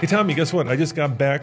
Hey, Tommy, guess what? I just got back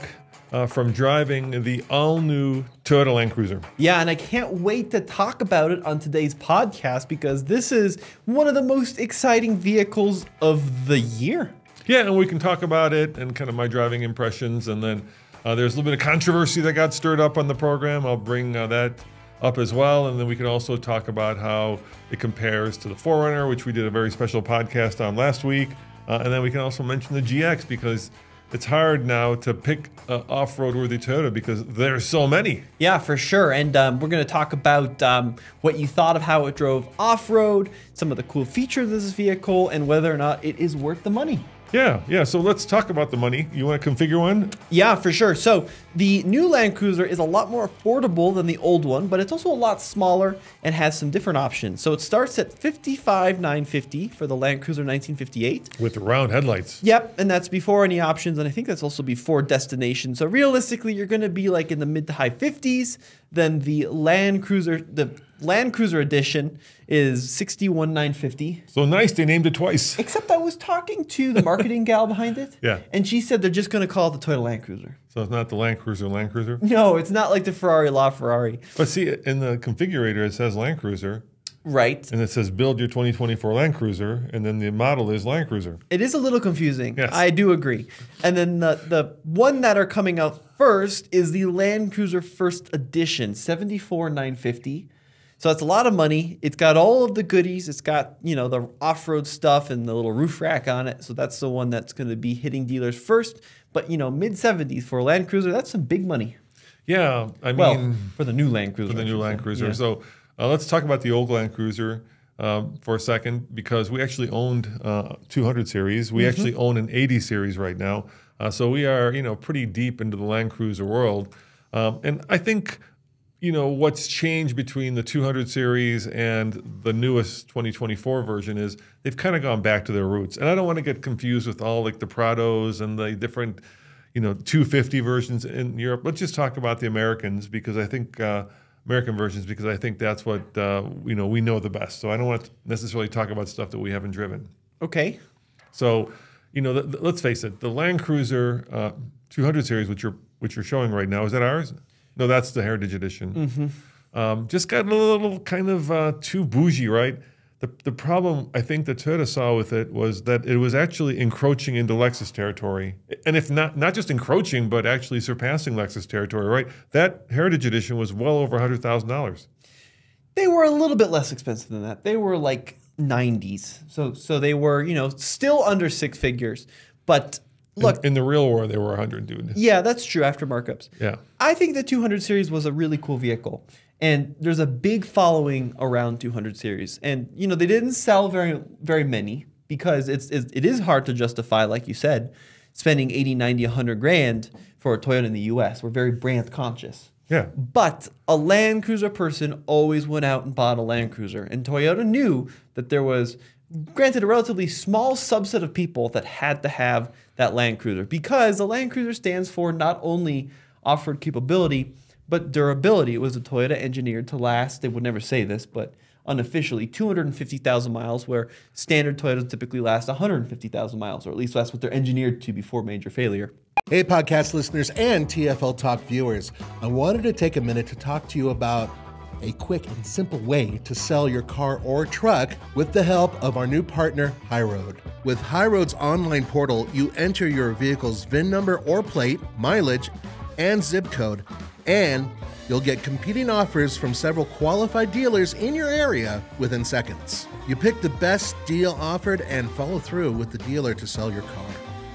uh, from driving the all new Toyota Land Cruiser. Yeah, and I can't wait to talk about it on today's podcast because this is one of the most exciting vehicles of the year. Yeah, and we can talk about it and kind of my driving impressions. And then uh, there's a little bit of controversy that got stirred up on the program. I'll bring uh, that up as well. And then we can also talk about how it compares to the 4Runner, which we did a very special podcast on last week. Uh, and then we can also mention the GX because it's hard now to pick an off-road worthy Toyota because there's so many. Yeah, for sure. And um, we're going to talk about um, what you thought of how it drove off-road, some of the cool features of this vehicle, and whether or not it is worth the money. Yeah, yeah. So let's talk about the money. You want to configure one? Yeah, for sure. So the new Land Cruiser is a lot more affordable than the old one, but it's also a lot smaller and has some different options. So it starts at $55,950 for the Land Cruiser 1958. With round headlights. Yep, and that's before any options, and I think that's also before destination. So realistically, you're going to be like in the mid to high 50s. Then the Land Cruiser, the Land Cruiser Edition is 61,950. So nice, they named it twice. Except I was talking to the marketing gal behind it. Yeah. And she said they're just going to call it the Toyota Land Cruiser. So it's not the Land Cruiser Land Cruiser? No, it's not like the Ferrari La Ferrari. But see, in the configurator, it says Land Cruiser. Right. And it says build your 2024 Land Cruiser, and then the model is Land Cruiser. It is a little confusing. Yes. I do agree. And then the, the one that are coming out first is the Land Cruiser First Edition, 74,950. So that's a lot of money. It's got all of the goodies. It's got, you know, the off-road stuff and the little roof rack on it. So that's the one that's going to be hitting dealers first. But, you know, mid 70s for a Land Cruiser, that's some big money. Yeah, I mean, Well, for the new Land Cruiser. for the new Land. Cruiser. Yeah. So uh, let's talk about the old Land Cruiser um, for a second because we actually owned uh, 200 series. Mm-hmm. We actually own an 80 series right now. Uh, so we are, you know, pretty deep into the Land Cruiser world. Um, and I think, you know, what's changed between the 200 series and the newest 2024 version is they've kind of gone back to their roots. And I don't want to get confused with all like the Prados and the different, you know, 250 versions in Europe. Let's just talk about the Americans because I think uh, American versions because I think that's what uh, you know we know the best. So I don't want to necessarily talk about stuff that we haven't driven. Okay. So, you know, the, the- let's face it, the Land Cruiser uh, 200 series, which you're which you're showing right now, is that ours? No, that's the Heritage Edition. Um, just got a little kind of uh, too bougie, right? The, the problem I think that Toyota saw with it was that it was actually encroaching into Lexus territory, and if not not just encroaching, but actually surpassing Lexus territory, right? That Heritage Edition was well over hundred thousand dollars. They were a little bit less expensive than that. They were like 90s. So so they were, you know, still under six figures. But look, in the real world, they were a hundred, dude. yeah, that's true after markups. Yeah. I think the 200 series was a really cool vehicle. And there's a big following around 200 series. And you know, they didn't sell very very many because it's, it's it is hard to justify like you said spending 80, 90, 100 grand for a Toyota in the US. We're very brand conscious. Yeah. But a Land Cruiser person always went out and bought a Land Cruiser. And Toyota knew that there was, granted, a relatively small subset of people that had to have that Land Cruiser because the Land Cruiser stands for not only off road capability, but durability. It was a Toyota engineered to last, they would never say this, but unofficially 250,000 miles, where standard Toyotas typically last 150,000 miles, or at least that's what they're engineered to before major failure. Hey, podcast listeners and TFL Talk viewers. I wanted to take a minute to talk to you about a quick and simple way to sell your car or truck with the help of our new partner, Highroad. With Highroad's online portal, you enter your vehicle's VIN number or plate, mileage, and zip code, and you'll get competing offers from several qualified dealers in your area within seconds. You pick the best deal offered and follow through with the dealer to sell your car.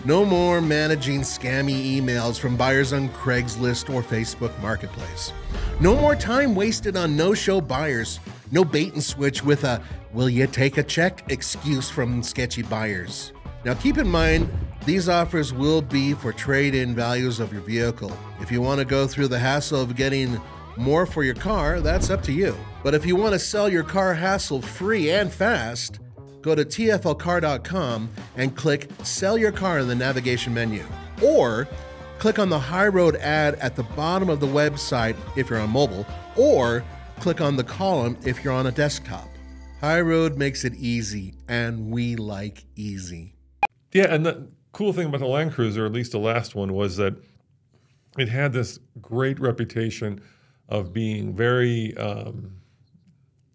No more managing scammy emails from buyers on Craigslist or Facebook Marketplace. No more time wasted on no show buyers. No bait and switch with a will you take a check excuse from sketchy buyers. Now keep in mind, these offers will be for trade in values of your vehicle. If you want to go through the hassle of getting more for your car, that's up to you. But if you want to sell your car hassle free and fast, go to tflcar.com and click Sell Your Car in the navigation menu. Or click on the Highroad ad at the bottom of the website if you're on mobile, or click on the column if you're on a desktop. Highroad makes it easy, and we like easy. Yeah, and the, cool thing about the Land Cruiser, at least the last one, was that it had this great reputation of being very um,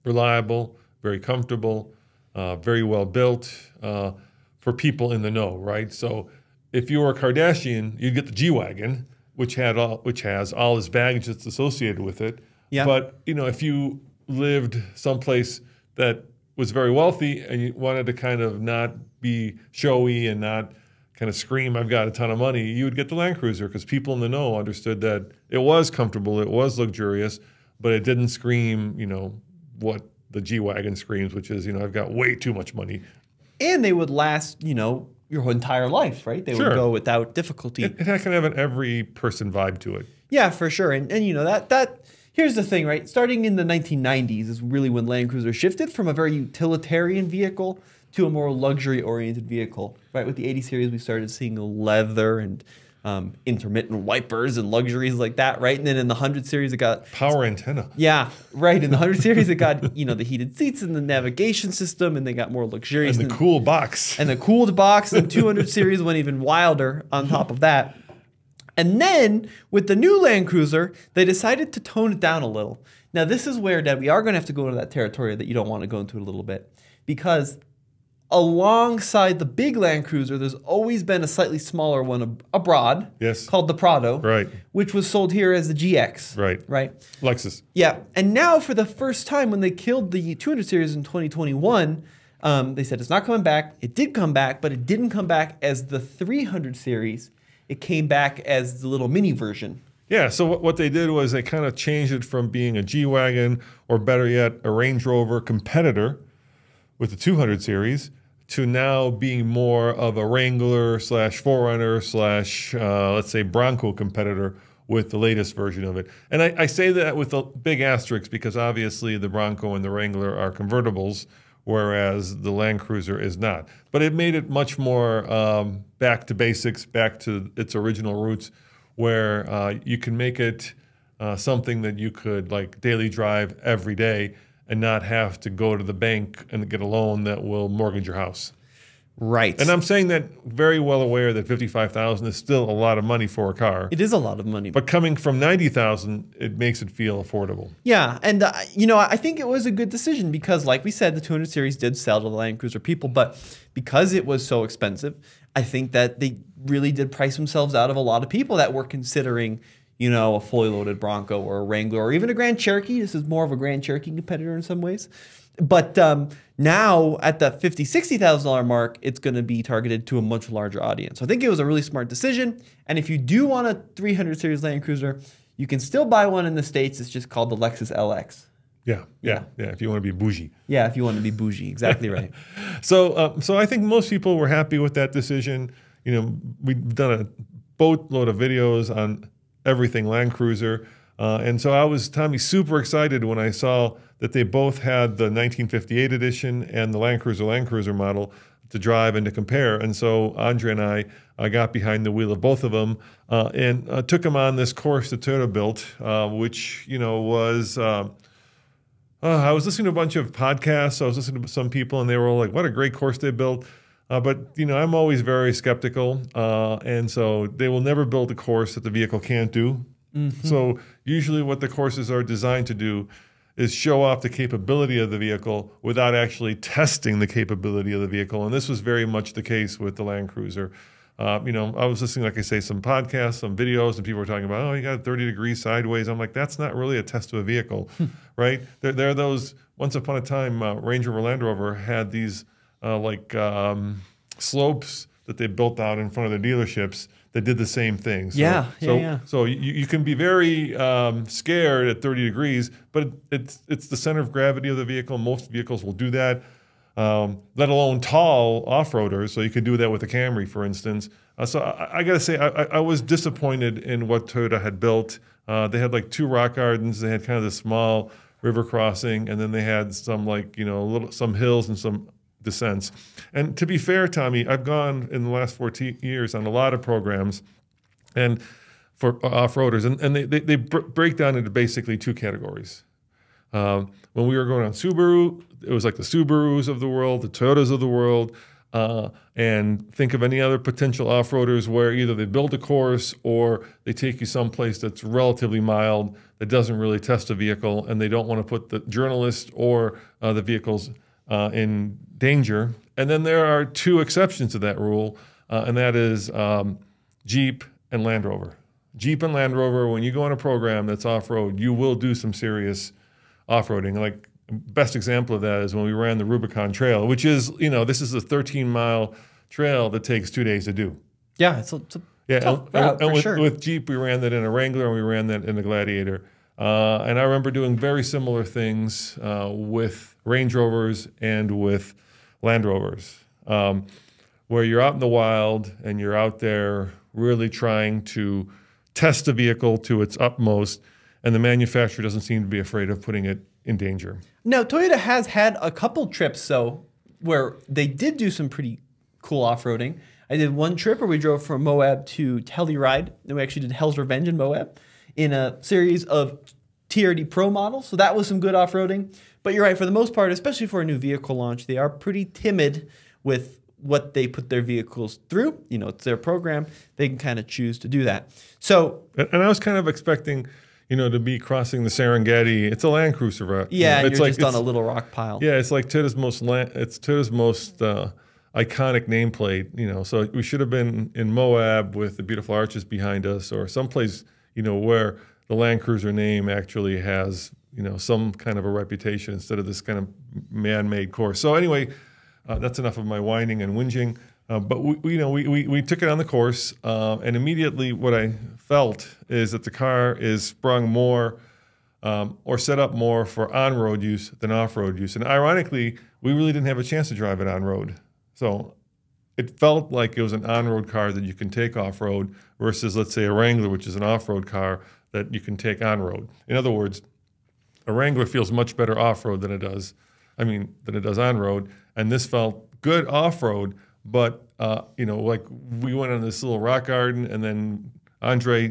reliable, very comfortable, uh, very well built uh, for people in the know, right? So if you were a Kardashian, you'd get the G wagon, which had all, which has all his baggage that's associated with it. Yeah. But you know, if you lived someplace that was very wealthy and you wanted to kind of not be showy and not kind of scream, "I've got a ton of money," you would get the Land Cruiser because people in the know understood that it was comfortable, it was luxurious, but it didn't scream, you know, what the G wagon screams, which is, you know, I've got way too much money. And they would last, you know, your entire life, right? They Sure. would go without difficulty. It, it kind of have an every person vibe to it. Yeah, for sure. And and you know that that here's the thing, right? Starting in the 1990s is really when Land Cruiser shifted from a very utilitarian vehicle to a more luxury oriented vehicle. Right? With the 80 series, we started seeing leather and um, intermittent wipers and luxuries like that, right? And then in the 100 series, it got Power antenna. yeah, right. In the 100 series, it got you know the heated seats and the navigation system, and they got more luxurious. And the and- cool box. and the cooled box and 200 series went even wilder on top of that. And then with the new Land Cruiser, they decided to tone it down a little. Now this is where Dad, we are going to have to go into that territory that you don't want to go into a little bit because alongside the big Land Cruiser, there's always been a slightly smaller one ab- abroad, Yes. called the Prado, Right. which was sold here as the GX, Right. right. Lexus. Yeah, and now for the first time, when they killed the 200 series in 2021, um, they said it's not coming back. It did come back, but it didn't come back as the 300 series. It came back as the little mini version. Yeah, so what, what they did was they kind of changed it from being a G Wagon or better yet, a Range Rover competitor with the 200 series to now being more of a Wrangler slash 4Runner slash, uh, let's say, Bronco competitor with the latest version of it. And I, I say that with a big asterisk because obviously the Bronco and the Wrangler are convertibles, whereas the Land Cruiser is not. But it made it much more um, back to basics, back to its original roots, where uh, you can make it uh, something that you could like daily drive every day and not have to go to the bank and get a loan that will mortgage your house. Right. And I'm saying that very well aware that 55,000 is still a lot of money for a car. it is a lot of money. But coming from 90,000, it makes it feel affordable. Yeah, and uh, you know, I think it was a good decision because, like we said, the 200 series did sell to the Land Cruiser people, but because it was so expensive, I think that they really did price themselves out of a lot of people that were considering, you know, a fully loaded Bronco or a Wrangler or even a Grand Cherokee. This is more of a Grand Cherokee competitor in some ways. But um, now at the fifty, sixty thousand dollar mark, it's going to be targeted to a much larger audience. So I think it was a really smart decision. And if you do want a 300 series Land Cruiser, you can still buy one in the states. It's just called the Lexus LX. Yeah, yeah, yeah. If you want to be bougie. Yeah, if you want to be bougie, exactly right. So, uh, so I think most people were happy with that decision. You know, we've done a boatload of videos on everything Land Cruiser, uh, and so I was Tommy super excited when I saw that they both had the 1958 edition and the Land Cruiser Land Cruiser model to drive and to compare. And so Andre and I uh, got behind the wheel of both of them uh, and uh, took them on this course that Toyota built, uh, which you know was. um uh, I was listening to a bunch of podcasts. I was listening to some people, and they were all like, "What a great course they built." Uh, but you know, I'm always very skeptical, uh, and so they will never build a course that the vehicle can't do. So usually, what the courses are designed to do is show off the capability of the vehicle without actually testing the capability of the vehicle. And this was very much the case with the Land Cruiser. Uh, you know, I was listening, like I say, some podcasts, some videos, and people were talking about, oh, you got 30 degrees sideways. I'm like, that's not really a test of a vehicle, right? There, there are those. Once upon a time, uh, Range Rover Land Rover had these uh, like um, slopes that they built out in front of their dealerships that did the same thing. So, Yeah, yeah, so, yeah. so you, you can be very um, scared at 30 degrees, but it's it's the center of gravity of the vehicle. Most vehicles will do that, um, let alone tall off-roaders. So you can do that with a Camry, for instance. Uh, so I, I got to say, I, I- I was disappointed in what Toyota had built. Uh, they had like two rock gardens. They had kind of this small river crossing, and then they had some like you know little some hills and some descents. And to be fair, Tommy, I've gone in the last 14 years on a lot of programs and for off-roaders, and, and they, they, they br- break down into basically two categories. Um, when we were going on Subaru, it was like the Subarus of the world, the Toyotas of the world, Uh, and think of any other potential off-roaders where either they build a course or they take you someplace that's relatively mild that doesn't really test a vehicle, and they don't want to put the journalist or uh, the vehicles uh, in danger. And then there are two exceptions to that rule, uh, and that is um, Jeep and Land Rover. Jeep and Land Rover, when you go on a program that's off-road, you will do some serious off-roading. Like best example of that is when we ran the Rubicon Trail, which is, you know, this is a 13 mile trail that takes two days to do. Yeah, it's a, it's a Yeah, and, and with, sure. with Jeep, we ran that in a Wrangler and we ran that in a Gladiator. Uh, and I remember doing very similar things uh, with Range Rovers and with Land Rovers, um, where you're out in the wild and you're out there really trying to test the vehicle to its utmost, and the manufacturer doesn't seem to be afraid of putting it in danger. Now, Toyota has had a couple trips, though, where they did do some pretty cool off roading. I did one trip where we drove from Moab to Telluride, and we actually did Hell's Revenge in Moab in a series of TRD Pro models. So that was some good off roading. But you're right, for the most part, especially for a new vehicle launch, they are pretty timid with what they put their vehicles through. You know, it's their program. They can kind of choose to do that. So And, and I was kind of expecting, you know, to be crossing the Serengeti. It's a Land Cruiser you yeah, know, it's like just on a little rock pile. Yeah, it's like Toyota's most la- it's Toyota's most uh, iconic nameplate. You know, so we should have been in Moab with the beautiful arches behind us, or someplace you know where the Land Cruiser name actually has you know some kind of a reputation instead of this kind of man-made course. So anyway, uh, that's enough of my whining and whinging. Uh, but we, we, you know, we, we, we took it on the course, uh, and immediately what I felt is that the car is sprung more um, or set up more for on-road use than off-road use. And ironically, we really didn't have a chance to drive it on-road. So it felt like it was an on-road car that you can take off-road versus, let's say, a Wrangler, which is an off-road car that you can take on-road. In other words, a Wrangler feels much better off-road than it does, I mean, than it does on-road. And this felt good off-road, but uh, you know, like we went on this little rock garden, and then Andre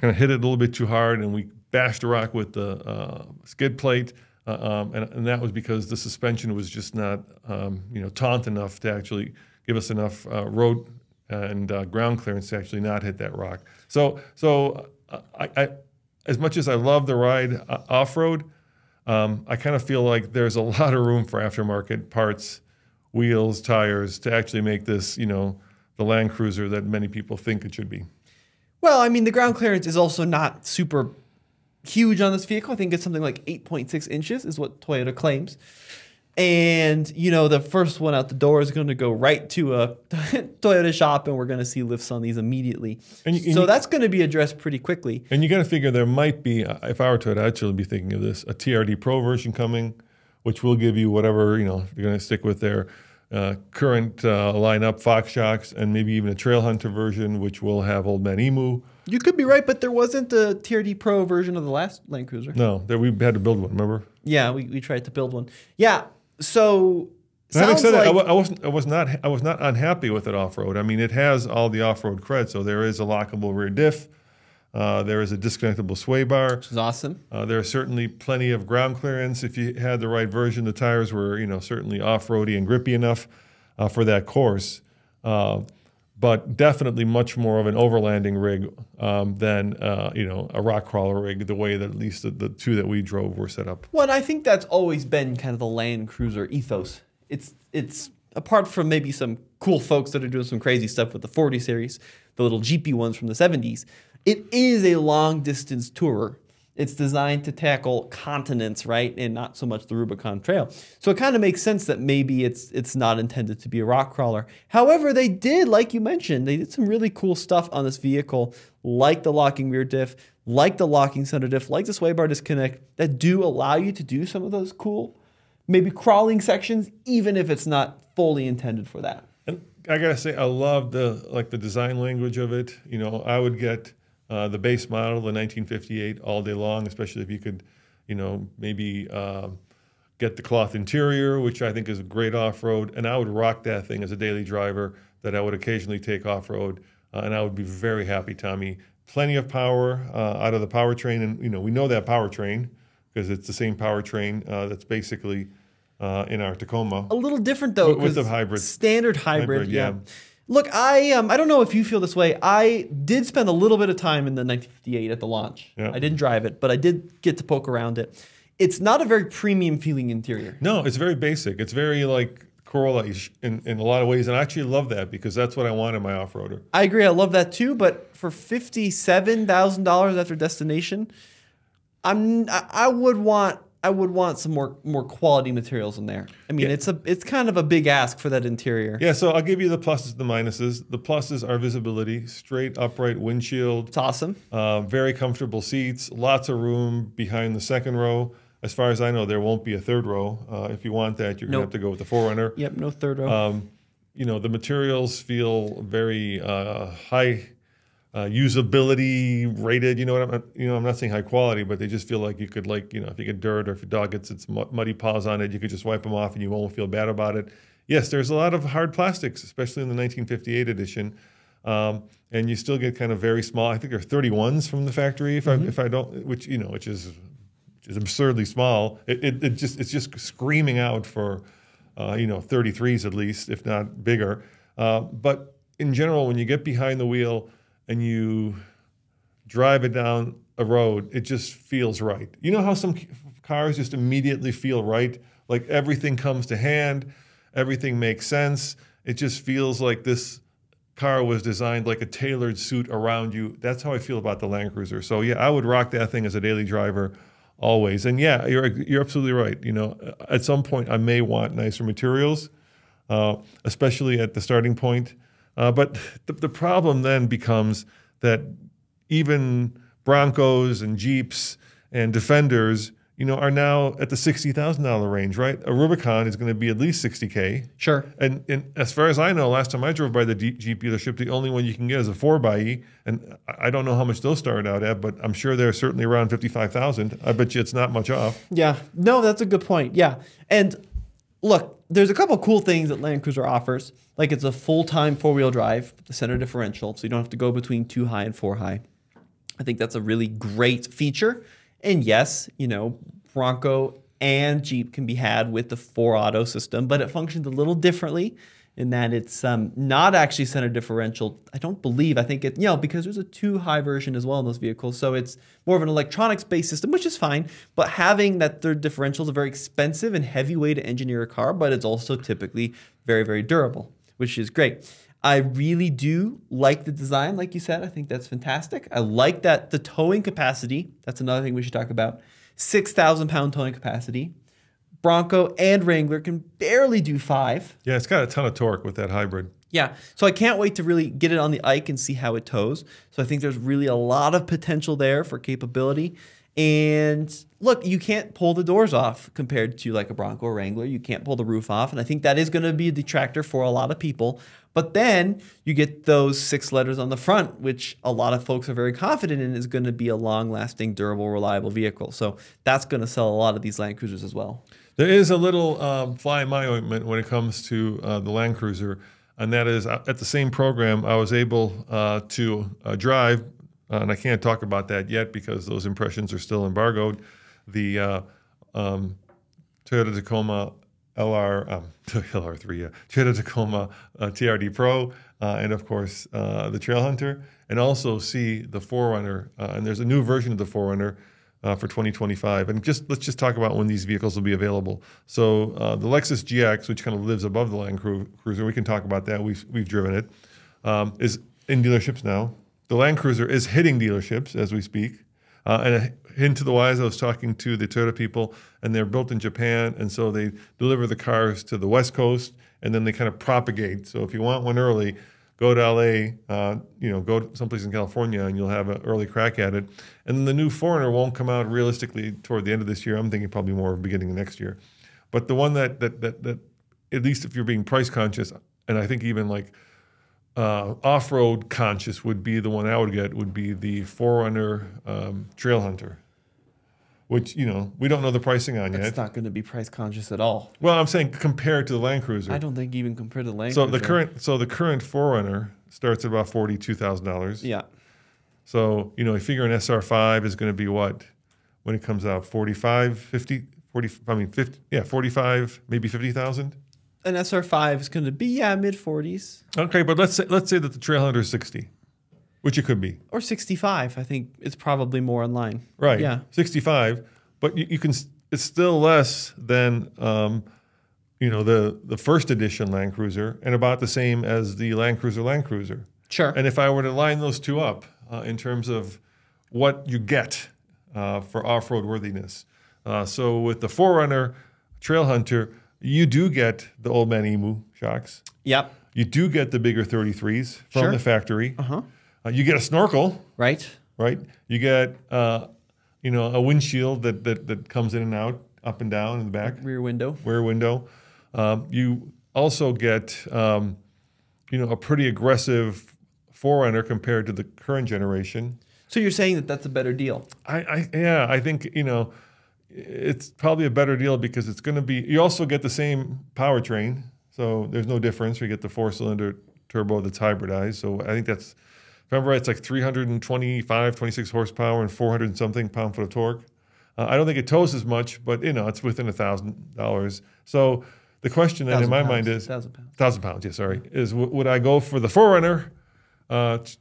kind of hit it a little bit too hard, and we bashed the rock with the uh, skid plate. Uh, um, and, and that was because the suspension was just not, um, you know, taunt enough to actually give us enough uh, road and uh, ground clearance to actually not hit that rock. So, so uh, I, I, as much as I love the ride uh, off road, um, I kind of feel like there's a lot of room for aftermarket parts, wheels, tires to actually make this, you know, the Land Cruiser that many people think it should be. Well, I mean, the ground clearance is also not super huge on this vehicle. I think it's something like 8.6 inches, is what Toyota claims. And, you know, the first one out the door is going to go right to a Toyota shop, and we're going to see lifts on these immediately. And you- and so you- that's going to be addressed pretty quickly. And you got to figure there might be, if I were to, I'd actually be thinking of this, a TRD Pro version coming, which will give you whatever, you know, you're going to stick with their uh, current uh, lineup, Fox Shocks, and maybe even a Trail Hunter version, which will have Old Man Emu. You could be right, but there wasn't a TRD Pro version of the last Land Cruiser. No, that we had to build one, remember? Yeah, we, we tried to build one. Yeah, so. Having sounds said that, I, like- wa- I wasn't, I was not, I was not unhappy with it off road. I mean, it has all the off road cred. So there is a lockable rear diff, uh, there is a disconnectable sway bar, which is awesome. uh, there is certainly plenty of ground clearance. If you had the right version, the tires were, you know, certainly off roady and grippy enough uh, for that course. But definitely much more of an overlanding rig um, than, uh, you know, a rock crawler rig. The way that at least the, the two that we drove were set up. Well, and I think that's always been kind of the Land Cruiser ethos. It's it's apart from maybe some cool folks that are doing some crazy stuff with the 40 series, the little Jeepy ones from the 70s. It is a long distance tourer. It's designed to tackle continents, right, and not so much the Rubicon Trail. So it kind of makes sense that maybe it's it's not intended to be a rock crawler. However, they did, like you mentioned, they did some really cool stuff on this vehicle, like the locking rear diff, like the locking center diff, like the sway bar disconnect, that do allow you to do some of those cool, maybe crawling sections, even if it's not fully intended for that. And I gotta say, I love the like the design language of it. You know, I would get uh, the base model, the 1958, all day long, especially if you could, you know, maybe uh, get the cloth interior, which I think is a great off road. And I would rock that thing as a daily driver that I would occasionally take off road, uh, and I would be very happy, Tommy. Plenty of power uh, out of the powertrain, and you know we know that powertrain because it's the same powertrain uh, that's basically uh, in our Tacoma. A little different though, With- the hybrid. standard hybrid. Hybrid, yeah. yeah. Look, I um, I don't know if you feel this way. I did spend a little bit of time in the 1958 at the launch. Yeah. I didn't drive it, but I did get to poke around it. It's not a very premium feeling interior. No, it's very basic. It's very like Corolla-ish in, in a lot of ways, and I actually love that because that's what I want in my off-roader. I agree. I love that too. But for fifty-seven thousand dollars after destination, I'm I, I would want I would want some more more quality materials in there. I mean, Yeah. it's a it's kind of a big ask for that interior. Yeah, so I'll give you the pluses and the minuses. The pluses are visibility, straight upright windshield, It's awesome. uh, very comfortable seats, lots of room behind the second row. As far as I know, there won't be a third row. Uh, if you want that, you're gonna have to go with the 4Runner. Yep, no third row. Um, you know, the materials feel very uh, high uh, usability rated. You know what I'm, you know, I'm not saying high quality, but they just feel like you could like, you know, if you get dirt or if your dog gets its muddy paws on it, you could just wipe them off and you won't feel bad about it. Yes, there's a lot of hard plastics, especially in the 1958 edition. Um, and you still get kind of very small. I think they're 31s from the factory, if I if I don't, which you know, which is which is absurdly small. It, it, it just it's just screaming out for uh, you know 33s at least, if not bigger. Uh, but in general, when you get behind the wheel and you drive it down a road, it just feels right. You know how some cars just immediately feel right, like everything comes to hand, everything makes sense. It just feels like this car was designed like a tailored suit around you. That's how I feel about the Land Cruiser. So yeah, I would rock that thing as a daily driver always. And yeah, you're you're absolutely right. You know, at some point I may want nicer materials, uh, especially at the starting point. Uh, but the, the problem then becomes that even Broncos and Jeeps and Defenders, you know, are now at the sixty thousand dollar range, right? A Rubicon is going to be at least sixty k. sure. And, and as far as I know, last time I drove by the Jeep dealership, the only one you can get is a 4xe. And I don't know how much those start out at, but I'm sure they're certainly around 55000 I bet you it's not much off. Yeah. No, that's a good point. Yeah. And look, there's a couple cool things that Land Cruiser offers. Like it's a full-time four-wheel drive, the center differential, so you don't have to go between two high and four high. I think that's a really great feature. And yes, you know, Bronco and Jeep can be had with the four auto system, but it functions a little differently in that it's um, not actually center differential. I don't believe. I think it, you know, because there's a two high version as well in those vehicles. So it's more of an electronics based system, which is fine. But having that third differential is a very expensive and heavy way to engineer a car, but it's also typically very, very durable, which is great. I really do like the design, like you said. I think that's fantastic. I like that the towing capacity. That's another thing we should talk about. Six thousand pound towing capacity. Bronco and Wrangler can barely do five. Yeah, it's got a ton of torque with that hybrid. Yeah, so I can't wait to really get it on the Ike and see how it tows. So I think there's really a lot of potential there for capability. And look, you can't pull the doors off compared to like a Bronco or Wrangler. You can't pull the roof off. And I think that is going to be a detractor for a lot of people. But then you get those six letters on the front, which a lot of folks are very confident in is going to be a long lasting, durable, reliable vehicle. So that's going to sell a lot of these Land Cruisers as well. There is a little um, fly in my ointment when it comes to uh, the Land Cruiser, and that is uh, at the same program I was able uh, to uh, drive, uh, and I can't talk about that yet because those impressions are still embargoed. The uh, um, Toyota Tacoma LR um, LR3, yeah, Toyota Tacoma TRD Pro, and of course the Trail Hunter, and also see the 4Runner. And there's a new version of the 4Runner uh, for 2025. And just let's just talk about when these vehicles will be available. So uh, the Lexus GX, which kind of lives above the Land Cruiser, we can talk about that. We've we've driven it. Um, is in dealerships now. The Land Cruiser is hitting dealerships as we speak. Uh, and a hint to the wise, I was talking to the Toyota people, and they're built in Japan, and so they deliver the cars to the West Coast, and then they kind of propagate. So if you want one early, go to LA, uh, you know, go someplace in California, and you'll have an early crack at it. And then the new 4Runner won't come out realistically toward the end of this year. I'm thinking probably more of beginning of next year. But the one that that that, that at least if you're being price conscious, and I think even like uh, off-road conscious would be the one I would get would be the 4Runner um, Trail Hunter, which you know we don't know the pricing on yet. It's not going to be price conscious at all. well, I'm saying compared to the Land Cruiser. I don't think even compared to the Land so the current so the current 4Runner starts at about forty-two thousand dollars. Yeah. So you know, I figure an SR5 is going to be what when it comes out 45, 50, 40, I mean, 50, yeah, 45, maybe 50,000. An SR5 is going to be yeah mid 40s Okay, but let's say, let's say that the Trailhunter is 60, which it could be. or 65. I think it's probably more in line. Right. Yeah. 65, but you, you can, it's still less than, um, you know, the, the first edition Land Cruiser and about the same as the Land Cruiser Land Cruiser. Sure. And if I were to line those two up uh, in terms of what you get uh, for off-road worthiness, uh, so with the 4Runner Trail Hunter, you do get the Old Man Emu shocks. yep. You do get the bigger 33s from Sure. the factory. Uh-huh. Uh, you get a snorkel, Right. right? You get uh, you know a windshield that, that that comes in and out, up and down in the back Rear window. rear window. Um, you also get, um, you know, a pretty aggressive 4Runner compared to the current generation. So you're saying that that's a better deal? I, I yeah, I think you know, it's probably a better deal because it's going to be. You also get the same powertrain, so there's no difference. You get the four-cylinder turbo that's hybridized. So I think that's, remember, it's like 325, 26 horsepower and 400 and something pound foot of torque. Uh, I don't think it tows as much, but you know, it's within a thousand dollars. So the question then in my pounds, mind is thousand pounds. thousand pounds. Yeah, sorry. Is w- would I go for the 4Runner, uh, t-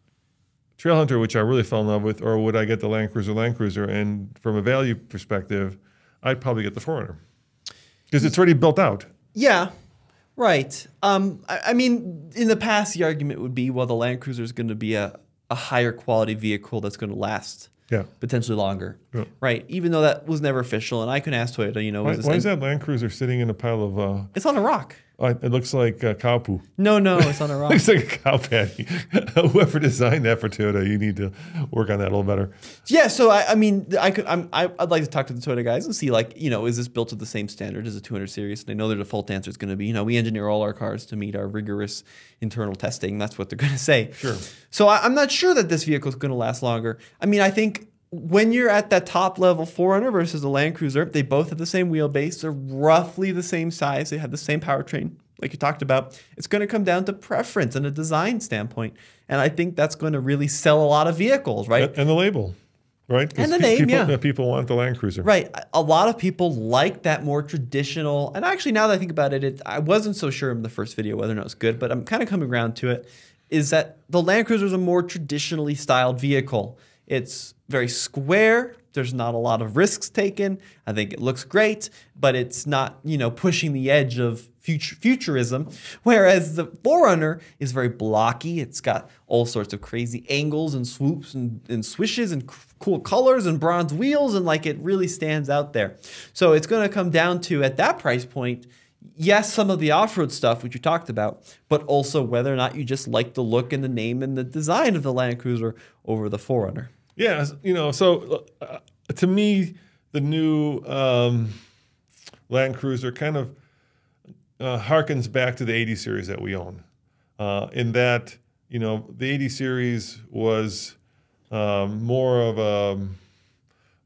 Trail Hunter, which I really fell in love with, or would I get the Land Cruiser Land Cruiser? And from a value perspective, I'd probably get the 4Runner because it's already built out. Yeah, right. Um, I, I mean, in the past, the argument would be, well, the Land Cruiser is going to be a, a higher quality vehicle that's going to last Yeah. potentially longer, Yeah. right? Even though that was never official, and I can ask Toyota, you know, Why, is why is that Land Cruiser sitting in a pile of? Uh, It's on a rock. Uh, it looks like uh, cow poo. No, no, it's on a rock. looks like a cow patty. Whoever designed that for Toyota, you need to work on that a little better. Yeah, so I, I mean, I could, I'm, I, I'd like to talk to the Toyota guys and see, like, you know, is this built to the same standard as the 200 series? And I know their default answer is going to be, you know, we engineer all our cars to meet our rigorous internal testing. That's what they're going to say. Sure. So I, I'm not sure that this vehicle is going to last longer. I mean, I think when you're at that top level 4Runner versus the Land Cruiser, they both have the same wheelbase. They're roughly the same size. They have the same powertrain, like you talked about. It's going to come down to preference and a design standpoint. And I think that's going to really sell a lot of vehicles, right? And, the label, right? And the name, people, yeah. People want the Land Cruiser. Right. A lot of people like that more traditional. And actually, now that I think about it, it I wasn't so sure in the first video whether or not it was good, but I'm kind of coming around to it. Is that the Land Cruiser is a more traditionally styled vehicle? It's very square. There's not a lot of risks taken. I think it looks great, but it's not, you know, pushing the edge of future, futurism. Whereas the 4Runner is very blocky. It's got all sorts of crazy angles and swoops and, and swishes and cool colors and bronze wheels, and like it really stands out there. So it's going to come down to at that price point. Yes, some of the off-road stuff which you talked about, but also whether or not you just like the look and the name and the design of the Land Cruiser over the 4Runner. Yeah, you know, so uh, to me, the new um, Land Cruiser kind of uh, harkens back to the 80 series that we own. Uh, in that, you know, the 80 series was um, more of a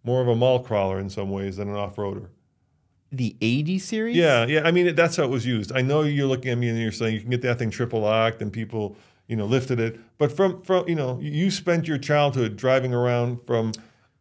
more of a mall crawler in some ways than an off-roader. The 80 series? Yeah, yeah. I mean, that's how it was used. I know you're looking at me and you're saying you can get that thing triple locked and people, you know, lifted it. But from from you know, you spent your childhood driving around from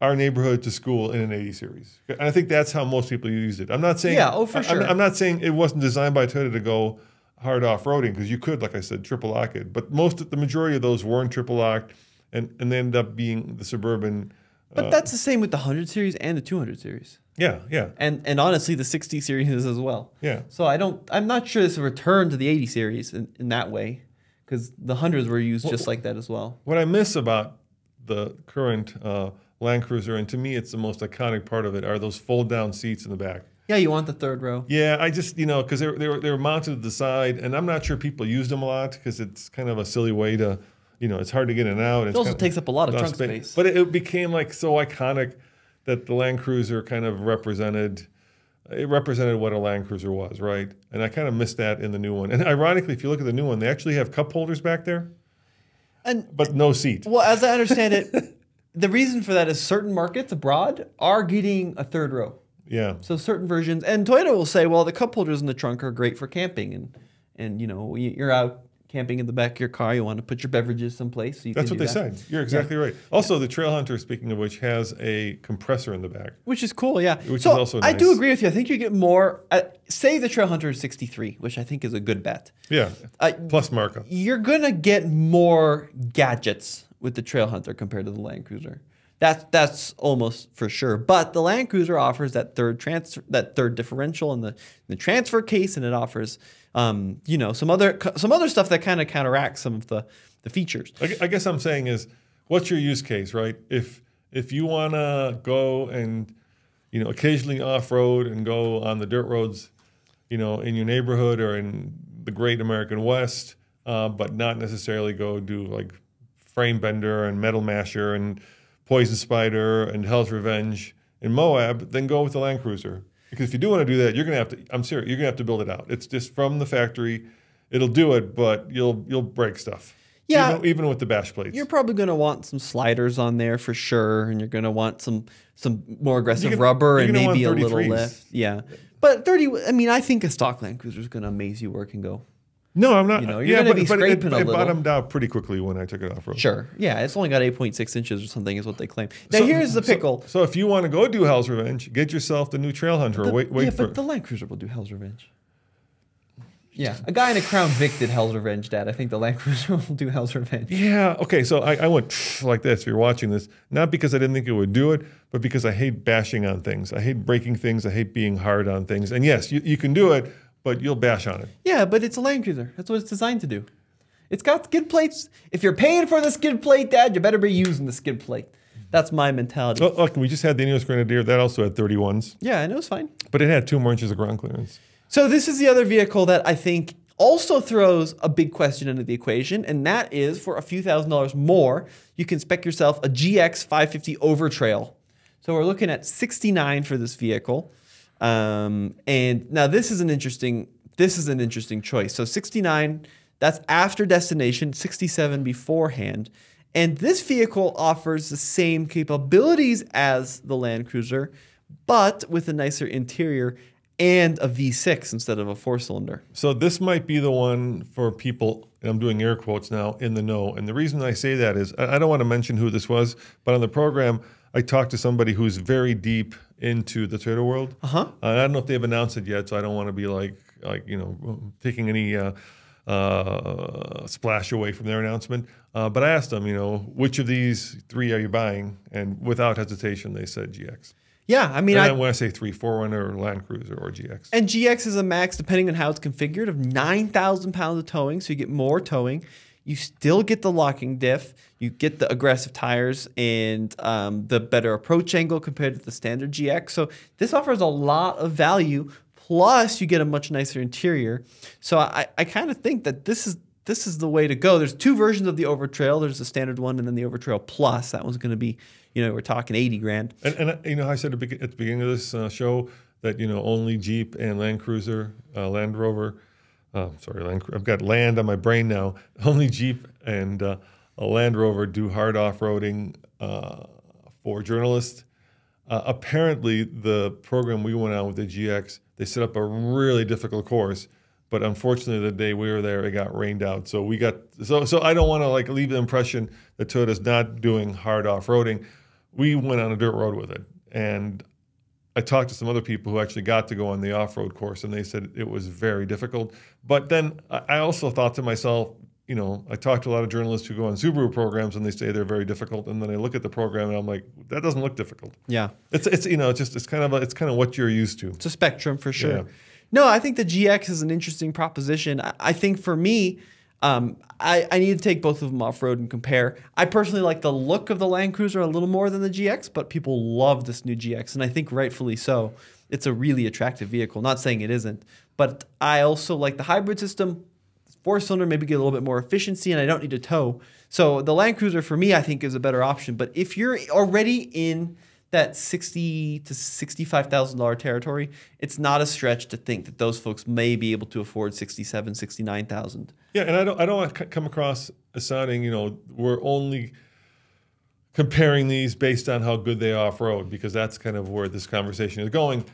our neighborhood to school in an 80 series. And I think that's how most people used it. I'm not saying Yeah, oh, for I- I'm- sure. I'm, not saying it wasn't designed by Toyota to go hard off-roading because you could, like I said, triple lock it. But most, of the majority of those weren't triple locked, and and they ended up being the suburban. But uh, that's the same with the 100 series and the 200 series. Yeah, yeah, And and honestly, the 60 series as well. yeah. So I don't, I'm not sure it's a return to the 80 series in, in that way, because the hundreds were used just like that as well. What I miss about the current uh, Land Cruiser, and to me, it's the most iconic part of it, are those fold-down seats in the back. Yeah, you want the third row. Yeah, I just you know because they were, they were they were mounted to the side, and I'm not sure people use them a lot because it's kind of a silly way to, you know, it's hard to get in and out. It also takes up a lot of trunk space. But it, it became like so iconic that the Land Cruiser kind of represented. It represented what a Land Cruiser was, right? And I kind of missed that in the new one. And ironically, if you look at the new one, they actually have cup holders back there, And but no seat. well, as I understand it, the reason for that is certain markets abroad are getting a third row. Yeah. So certain versions, and Toyota will say, well, the cup holders in the trunk are great for camping, and and you know you- you're out camping in the back of your car. You want to put your beverages someplace. So you That's what they that. said. You're exactly right. Also, the Trail Hunter, speaking of which, has a compressor in the back. Which is cool, yeah. Which so is also Nice. I do agree with you. I think you get more. Uh, say the Trail Hunter is 63, which I think is a good bet. Yeah, Uh, plus markup. You're gonna get more gadgets with the Trail Hunter compared to the Land Cruiser. That's that's almost for sure. But the Land Cruiser offers that third transfer, that third differential in the the transfer case, and it offers, um, you know, some other some other stuff that kind of counteracts some of the the features. I, I guess I'm saying is, what's your use case, right? If if you want to go and you know occasionally off road and go on the dirt roads, you know, in your neighborhood or in the Great American West, uh, but not necessarily go do like frame bender and metal masher and poison spider and hell's revenge in Moab, then go with the Land Cruiser. Because if you do want to do that, you're gonna have to. I'm serious. You're gonna have to build it out. It's just from the factory. It'll do it, but you'll you'll break stuff. Yeah. even, even with the bash plates. You're probably going to want some sliders on there for sure, and you're going to want some some more aggressive You're rubber and maybe a little lift. Yeah, but 30. I mean, I think a stock Land Cruiser is going to amaze you where it can go. No, I'm not. You know, you're yeah, gonna but, be but it, scraping a it bottomed out pretty quickly when I took it off road. Sure. Yeah, it's only got 8.6 inches or something, is what they claim. Now So- here's the so- pickle. So, if you want to go do Hell's Revenge, get yourself the new Trail Hunter. The- wait, wait yeah, for. but the Land Cruiser will do Hell's Revenge. Yeah, a guy in a Crown Vic did Hell's Revenge, Dad. I think the Land Cruiser will do Hell's Revenge. yeah. Okay. So I, I went like this. If you're watching this, not because I didn't think it would do it, but because I hate bashing on things. I hate breaking things. I hate being hard on things. And yes, you, you can do it, but you'll bash on it. Yeah, but it's a Land Cruiser. That's what it's designed to do. It's got skid plates. If you're paying for the skid plate, Dad, you better be using the skid plate. That's my mentality. Oh, look, we just had the Ineos Grenadier. That also had 31s, Yeah, I know it's fine. but it had two more inches of ground clearance. So this is the other vehicle that I think also throws a big question into the equation, and that is for a few thousand dollars more, you can spec yourself a GX 550 Overtrail. So we're looking at 69 for this vehicle. Um, and now this is an interesting this is an interesting choice. So 69, that's after destination, 67 beforehand. And this vehicle offers the same capabilities as the Land Cruiser, but with a nicer interior and a V6 instead of a four cylinder. So this might be the one for people, and I'm doing air quotes now, in the know. And the reason I say that is I I don't want to mention who this was, but on the program, I talked to somebody who's very deep into the Toyota world. Uh-huh. I don't know if they've announced it yet, so I don't want to be like, like you know, taking any uh, uh, splash away from their announcement. Uh, but I asked them, you know, which of these three are you buying? And without hesitation, they said GX. Yeah, I mean, I, when I say three, Forerunner or Land Cruiser or GX. And GX is a max, depending on how it's configured, of 9,000 pounds of towing. So you get more towing. You still get the locking diff. You get the aggressive tires and um, the better approach angle compared to the standard GX. So this offers a lot of value. Plus, you get a much nicer interior. So I, I kind of think that this is this is the way to go. There's two versions of the Overtrail. There's the standard one and then the Overtrail Plus. That one's going to be, you know, we're talking 80 grand. And, and uh, you know, I said at the, at the beginning of this uh, show that you know only Jeep and Land Cruiser, uh, Land Rover. Uh, sorry, I've got land on my brain now. Only Jeep and uh, a Land Rover do hard off-roading uh, for journalists. Uh, apparently, the program we went on with the GX, they set up a really difficult course. But unfortunately, the day we were there, it got rained out. So we got so so. I don't want to like leave the impression that Toyota's not doing hard off-roading. We went on a dirt road with it, and I talked to some other people who actually got to go on the off-road course, and they said it was very difficult. But then I I also thought to myself, you know, I talked to a lot of journalists who go on Subaru programs, and they say they're very difficult. And then I look at the program, and I'm like, that doesn't look difficult. Yeah. It's it's you know, it's just it's kind of a, it's kind of what you're used to. It's a spectrum for sure. Yeah. No, I think the GX is an interesting proposition. I, I think for me, um, I, I need to take both of them off road and compare. I personally like the look of the Land Cruiser a little more than the GX, but people love this new GX, and I think rightfully so. It's a really attractive vehicle. Not saying it isn't, but I also like the hybrid system. Four cylinder, maybe get a little bit more efficiency, and I don't need to tow. So the Land Cruiser for me, I think, is a better option. But if you're already in that sixty to sixty-five thousand dollar territory, it's not a stretch to think that those folks may be able to afford sixty-seven, sixty-nine thousand. Yeah, and I don't I don't want to come across as sounding you know we're only comparing these based on how good they are off road because that's kind of where this conversation is going.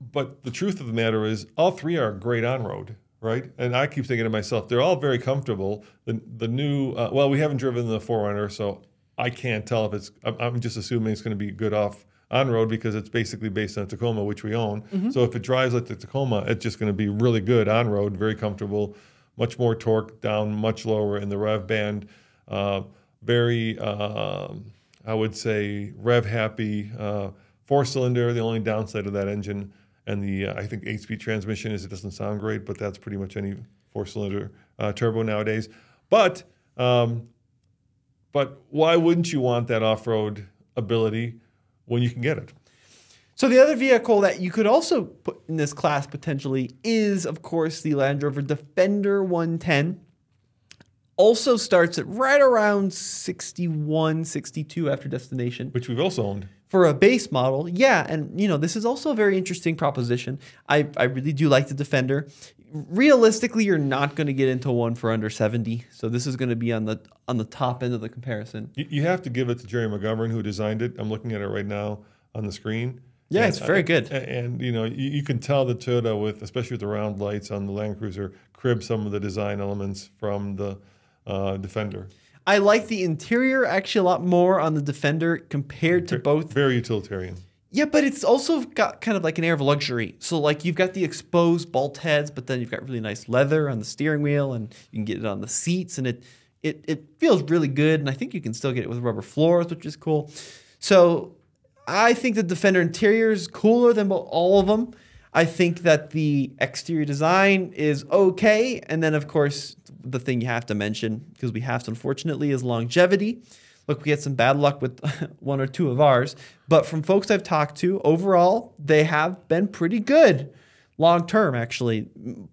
But the truth of the matter is, all three are great on road. right? And I keep thinking to myself, they're all very comfortable. The the new, uh, well, we haven't driven the 4Runner, so I can't tell if it's. I'm, I'm just assuming it's going to be good off on road because it's basically based on Tacoma, which we own. So if it drives like the Tacoma, it's just going to be really good on road, very comfortable, much more torque down, much lower in the rev band, uh, very, um I would say, rev happy. Uh, four cylinder. The only downside of that engine and the uh, I think eight speed transmission is it doesn't sound great, but that's pretty much any four cylinder uh, turbo nowadays. But um, but why wouldn't you want that off road ability when you can get it? So the other vehicle that you could also put in this class potentially is, of course, the Land Rover Defender 110. Also starts at right around 61, 62 after destination Which we've also owned. for a base model. Yeah, and you know, this is also a very interesting proposition. I, I really do like the Defender. Realistically, you're not going to get into one for under 70. So this is going to be on the on the top end of the comparison. You, you have to give it to Gerry McGovern who designed it. I'm looking at it right now on the screen. Yeah, And it's very good. a- And, you know, you, you can tell the Toyota with, especially with the round lights on the Land Cruiser, crib some of the design elements from the uh, Defender. I like the interior actually a lot more on the Defender compared to both Very utilitarian. Yeah, but it's also got kind of like an air of luxury. So like you've got the exposed bolt heads, but then you've got really nice leather on the steering wheel, and you can get it on the seats, and it it it feels really good. And I think you can still get it with rubber floors, which is cool. So I think the Defender interior is cooler than all of them. I think that the exterior design is okay, and then of course the thing you have to mention because we have to unfortunately is longevity. Look, we had some bad luck with one or two of ours, but from folks I've talked to, overall, they have been pretty good long term, actually.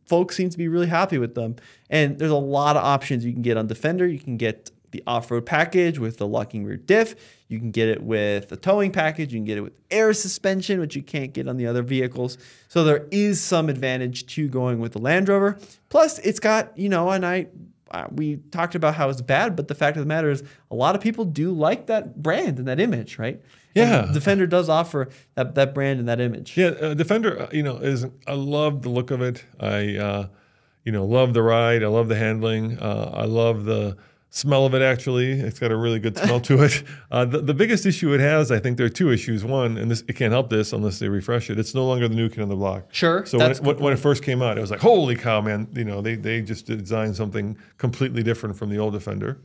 Folks seem to be really happy with them. And there's a lot of options you can get on Defender. You can get the off road package with the locking rear diff, you can get it with a towing package, you can get it with air suspension, which you can't get on the other vehicles. So there is some advantage to going with the Land Rover. Plus, it's got, you know, and I uh, we talked about how it's bad, but the fact of the matter is, a lot of people do like that brand and that image, right? Yeah. Defender does offer that, that brand and that image. Yeah, uh, Defender, uh, you know, is I love the look of it. I, uh, you know, love the ride. I love the handling. Uh, I love the smell of it. Actually, it's got a really good smell to it. Uh, the, the biggest issue it has, I think, there are two issues. One, and this it can't help this unless they refresh it. It's no longer the new kid on the block. Sure, So when it, when, when it first came out, it was like, holy cow, man! You know, they they just designed something completely different from the old Defender.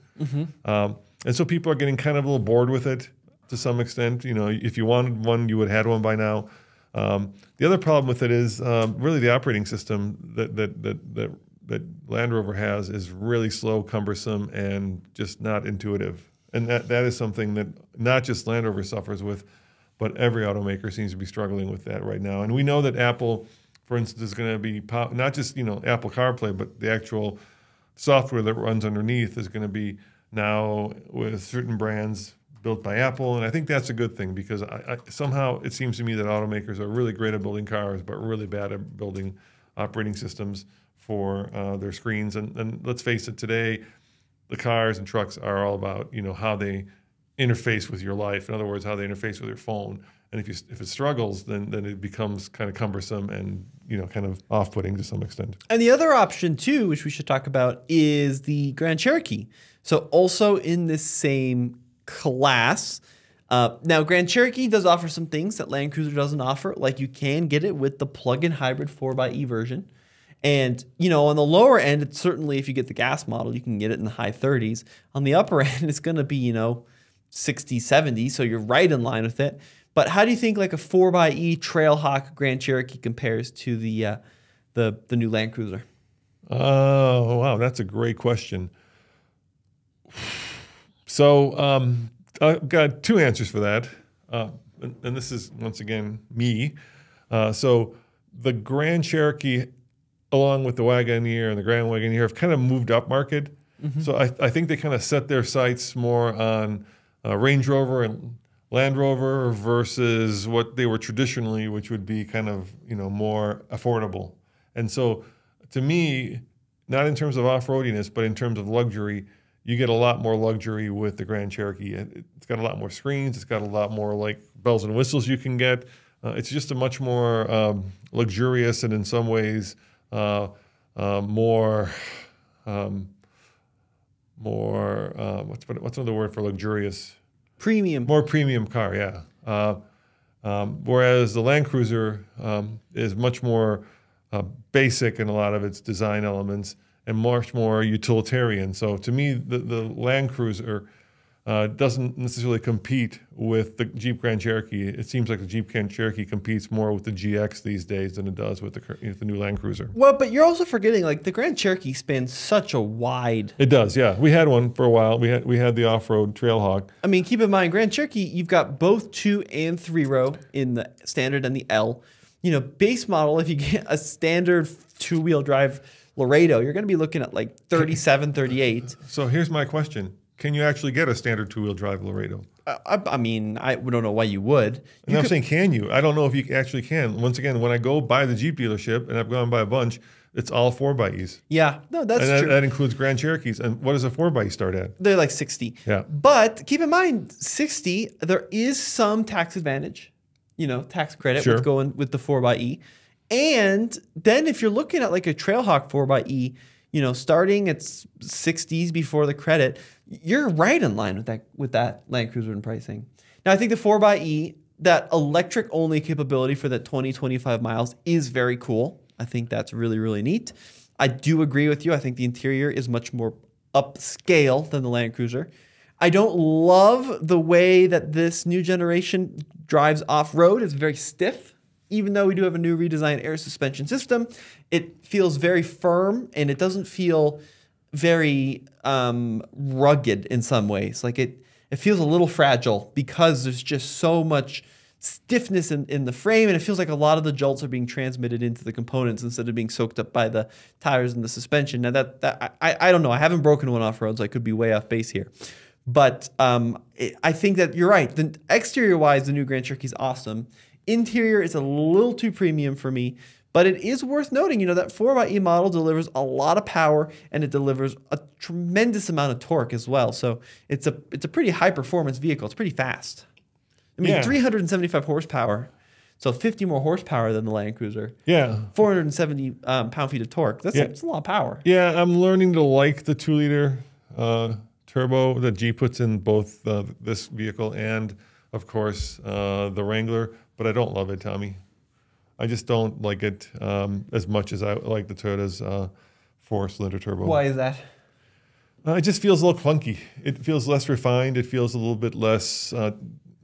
Um, and so people are getting kind of a little bored with it to some extent. You know, if you wanted one, you would have had one by now. Um, the other problem with it is um, really the operating system that that that that that Land Rover has is really slow, cumbersome, and just not intuitive. And that that is something that not just Land Rover suffers with, but every automaker seems to be struggling with that right now. And we know that Apple, for instance, is going to be pop, not just you know Apple CarPlay, but the actual software that runs underneath is going to be now with certain brands built by Apple, and I think that's a good thing because I, I, somehow it seems to me that automakers are really great at building cars, but really bad at building operating systems for uh, their screens. And, and let's face it, today the cars and trucks are all about you know how they interface with your life. In other words, how they interface with your phone. And if you if it struggles, then then it becomes kind of cumbersome and you know kind of off putting to some extent. And the other option too, which we should talk about, is the Grand Cherokee. So also in this same class. Uh, now, Grand Cherokee does offer some things that Land Cruiser doesn't offer, like you can get it with the plug-in hybrid 4xE version. And, you know, on the lower end, it's certainly if you get the gas model, you can get it in the high 30s. On the upper end, it's going to be, you know, 60, 70, so you're right in line with it. But how do you think like a 4xE Trailhawk Grand Cherokee compares to the uh, the the new Land Cruiser? Oh, wow. That's a great question. So um, I've got two answers for that. Uh, and, and this is, once again, me. Uh, so the Grand Cherokee, along with the Wagoneer and the Grand Wagoneer, have kind of moved up market. So I, I think they kind of set their sights more on uh, Range Rover and Land Rover versus what they were traditionally, which would be kind of you know more affordable. And so, to me, not in terms of off-roadiness, but in terms of luxury, you get a lot more luxury with the Grand Cherokee. It- It's got a lot more screens. It's got a lot more like bells and whistles you can get. Uh, it's just a much more um, luxurious and in some ways uh, uh, more, um, more uh, what's what's another word for luxurious? Premium. More premium car, yeah. Uh, um, whereas the Land Cruiser um, is much more uh, basic in a lot of its design elements and much more utilitarian. So to me, the, the Land Cruiser uh, doesn't necessarily compete with the Jeep Grand Cherokee. It seems like the Jeep Grand Cherokee competes more with the GX these days than it does with the, with the new Land Cruiser. Well, but you're also forgetting like the Grand Cherokee spans such a wide. It does, yeah. We had one for a while. We had we had the off-road Trailhawk. I mean, keep in mind, Grand Cherokee, you've got both two and three row in the standard and the L. You know, base model, if you get a standard two wheel drive Laredo, you're going to be looking at like 37, 38. So here's my question: Can you actually get a standard two-wheel drive Laredo? I, I, I mean, I don't know why you would. And I'm saying, can you? I don't know if you actually can. Once again, when I go by the Jeep dealership, and I've gone by a bunch, it's all four by E's, Yeah, no, that's and that, true. that includes Grand Cherokees. And what does a four by E start at? They're like 60. Yeah. But keep in mind, 60, there is some tax advantage, you know, tax credit Sure. with going with the four by E, And then if you're looking at like a Trailhawk four by E, you know, starting at s- 60s before the credit, you're right in line with that with that Land Cruiser in pricing. Now, I think the 4xE, that electric only capability for that 20, 25 miles is very cool. I think that's really, really neat. I do agree with you. I think the interior is much more upscale than the Land Cruiser. I don't love the way that this new generation drives off road. It's very stiff. Even though we do have a new redesigned air suspension system, it feels very firm and it doesn't feel very um, rugged in some ways. Like it, it feels a little fragile because there's just so much stiffness in, in the frame, and it feels like a lot of the jolts are being transmitted into the components instead of being soaked up by the tires and the suspension. Now that that I, I don't know. I haven't broken one off road, so I could be way off base here. But um, it, I think that you're right. The exterior wise, the new Grand Cherokee is awesome. Interior is a little too premium for me, but it is worth noting. You know that 4xE model delivers a lot of power and it delivers a tremendous amount of torque as well. So it's a it's a pretty high performance vehicle. It's pretty fast. I mean, Yeah. 375 horsepower, so 50 more horsepower than the Land Cruiser. Yeah, 470 um, pound feet of torque. That's, Yeah. that's a lot of power. yeah. I'm learning to like the two liter uh, turbo that Jeep puts in both uh, this vehicle and, of course, uh, the Wrangler. But I don't love it, Tommy. I just don't like it um, as much as I like the Toyota's uh, four cylinder turbo. Why is that? Uh, it just feels a little clunky. It feels less refined. It feels a little bit less uh,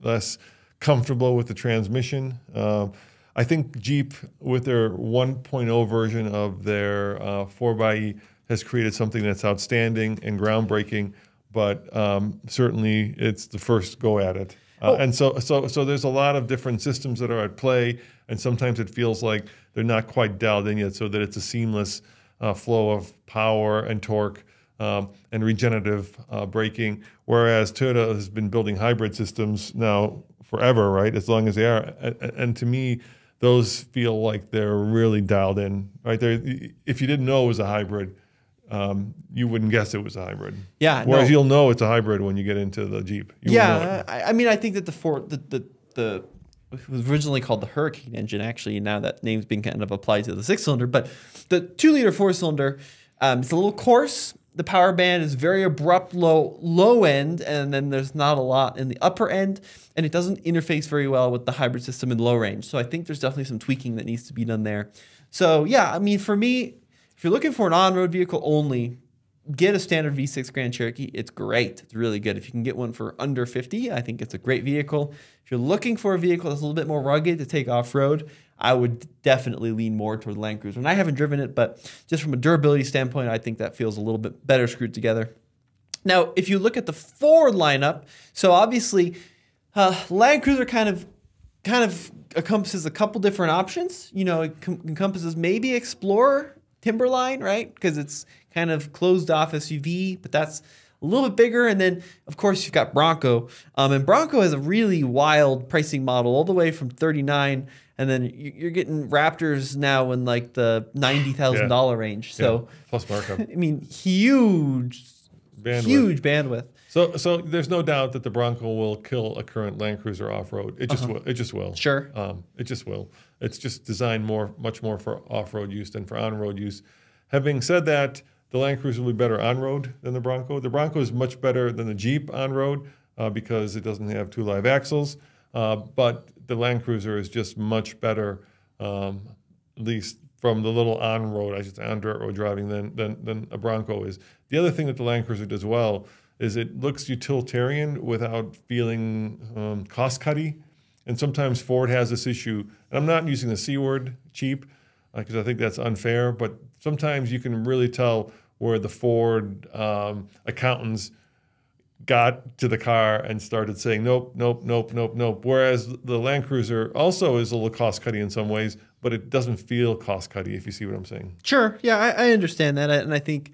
less comfortable with the transmission. Um I think Jeep, with their 1.0 version of their uh, 4xE, has created something that's outstanding and groundbreaking. But um, certainly, it's the first go at it. Uh, And so, so, so there's a lot of different systems that are at play, and sometimes it feels like they're not quite dialed in yet, so that it's a seamless uh, flow of power and torque um, and regenerative uh, braking. Whereas Toyota has been building hybrid systems now forever, right? As long as they are, and, and to me, those feel like they're really dialed in, right? They're, if you didn't know it was a hybrid, um, you wouldn't guess it was a hybrid. Yeah, Whereas no. you'll know it's a hybrid when you get into the Jeep. You. Yeah, I, I mean, I think that the four the the the it was originally called the Hurricane engine. Actually, now that name's been kind of applied to the six cylinder, but the two liter four cylinder, um, it's a little coarse. The power band is very abrupt, low low end, and then there's not a lot in the upper end, and it doesn't interface very well with the hybrid system in low range. So I think there's definitely some tweaking that needs to be done there. So yeah, I mean, for me, you're looking for an on-road vehicle only, get a standard V6 Grand Cherokee. It's great. It's really good. If you can get one for under 50, I think it's a great vehicle. If you're looking for a vehicle that's a little bit more rugged to take off road, I would definitely lean more toward the Land Cruiser. And I haven't driven it, but just from a durability standpoint, I think that feels a little bit better screwed together. Now, if you look at the Ford lineup, so obviously, uh, Land Cruiser kind of kind of encompasses a couple different options. You know, it com- encompasses maybe Explorer, Timberline, right? Because it's kind of closed off SUV, but that's a little bit bigger. And then, of course, you've got Bronco. Um, and Bronco has a really wild pricing model, all the way from 39 and then you- you're getting Raptors now in like the ninety thousand dollar range. So, Yeah, plus markup. I mean, huge, Bandwidth. huge bandwidth. So, so there's no doubt that the Bronco will kill a current Land Cruiser off road. It just will. It just will. Uh-huh. Sure. Um, it just will. It's just designed more, much more for off road use than for on road use. Having said that, the Land Cruiser will be better on road than the Bronco. The Bronco is much better than the Jeep on road uh, because it doesn't have two live axles. Uh, but the Land Cruiser is just much better, um, at least from the little on road, I should say, on dirt road driving than, than, than a Bronco is. The other thing that the Land Cruiser does well is it looks utilitarian without feeling um, cost cutty. And sometimes Ford has this issue, and I'm not using the C word, cheap, because uh, I think that's unfair, but sometimes you can really tell where the Ford um, accountants got to the car and started saying nope, nope, nope, nope, nope. Whereas the Land Cruiser also is a little cost cutty in some ways, but it doesn't feel cost cutty if you see what I'm saying. Sure, yeah, I, I understand that, and I think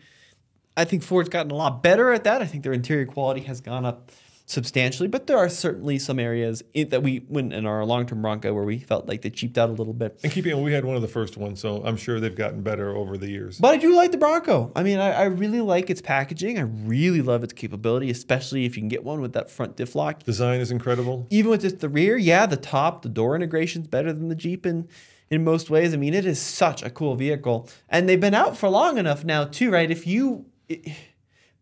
I think Ford's gotten a lot better at that. I think their interior quality has gone up substantially, but there are certainly some areas that we went in our long-term Bronco where we felt like they cheaped out a little bit. And keeping, in we had one of the first ones, so I'm sure they've gotten better over the years. But I do like the Bronco. I mean, I, I really like its packaging. I really love its capability, especially if you can get one with that front diff lock. Design is incredible. Even with just the rear, yeah, the top, the door integration is better than the Jeep in in most ways. I mean, it is such a cool vehicle, and they've been out for long enough now too, right? If you it,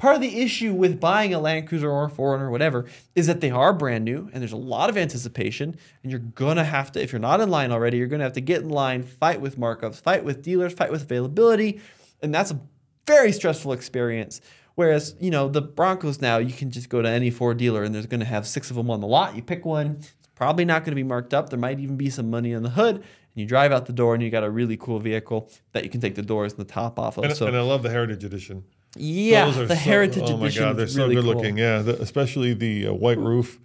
part of the issue with buying a Land Cruiser or a 4Runner or whatever is that they are brand new and there's a lot of anticipation and you're gonna have to if you're not in line already you're gonna have to get in line fight with markups fight with dealers fight with availability. And that's a very stressful experience. Whereas you know the Broncos now you can just go to any Ford dealer and there's gonna have six of them on the lot. You pick one it's probably not gonna be marked up. There might even be some money on the hood and you drive out the door and you got a really cool vehicle that you can take the doors and the top off of. And, so and I love the Heritage Edition. Yeah Those are the so- heritage oh my edition god, they're so really good cool. looking. Yeah, the, especially the uh, white roof.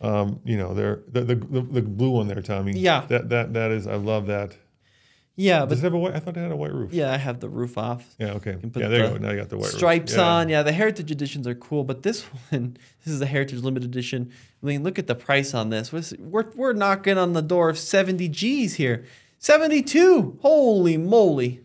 Um, you know, they're the, the the the blue one there, Tommy. Yeah. that that that is. I love that. yeah but Does it have a white? I thought it had a white roof. Yeah, I have the roof off. Yeah. Okay. can put Yeah. There you the go. Now you got the white Stripes roof. Yeah. on. Yeah, the Heritage editions are cool, but this one, this is a Heritage Limited Edition. I mean, look at the price on this. We're, we're, we're knocking on the door of 70 G's here. 72. Holy moly.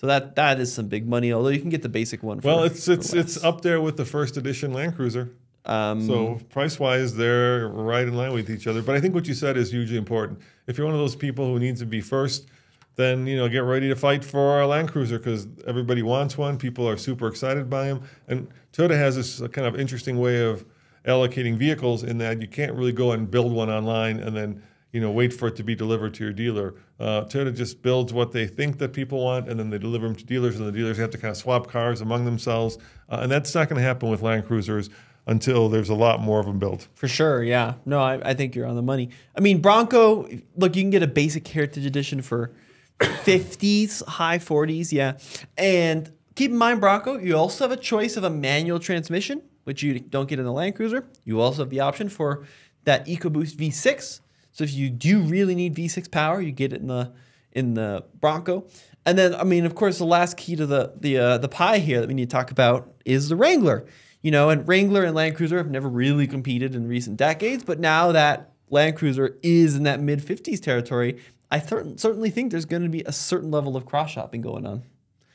So that that is some big money, although you can get the basic one for Well, it's it's it's up there with the first edition Land Cruiser. Um, So price wise, they're right in line with each other. But I think what you said is hugely important. If you're one of those people who needs to be first, then you know get ready to fight for a Land Cruiser because everybody wants one. People are super excited by them, and Toyota has this uh, kind of interesting way of allocating vehicles in that you can't really go and build one online and then you know wait for it to be delivered to your dealer. Uh, Toyota just builds what they think that people want, and then they deliver them to dealers, and the dealers have to kind of swap cars among themselves, uh, and that's not going to happen with Land Cruisers until there's a lot more of them built. For sure, yeah. No, I, I think you're on the money. I mean, Bronco, look, you can get a basic Heritage Edition for 50s, high 40s, yeah. And keep in mind, Bronco, you also have a choice of a manual transmission, which you don't get in the Land Cruiser. You also have the option for that EcoBoost V6. So if you do really need V6 power, you get it in the in the Bronco. And then, I mean, of course, the last key to the the uh, the pie here that we need to talk about is the Wrangler. You know, and Wrangler and Land Cruiser have never really competed in recent decades, but now that Land Cruiser is in that mid 50s territory, I cer- certainly think there's going to be a certain level of cross shopping going on.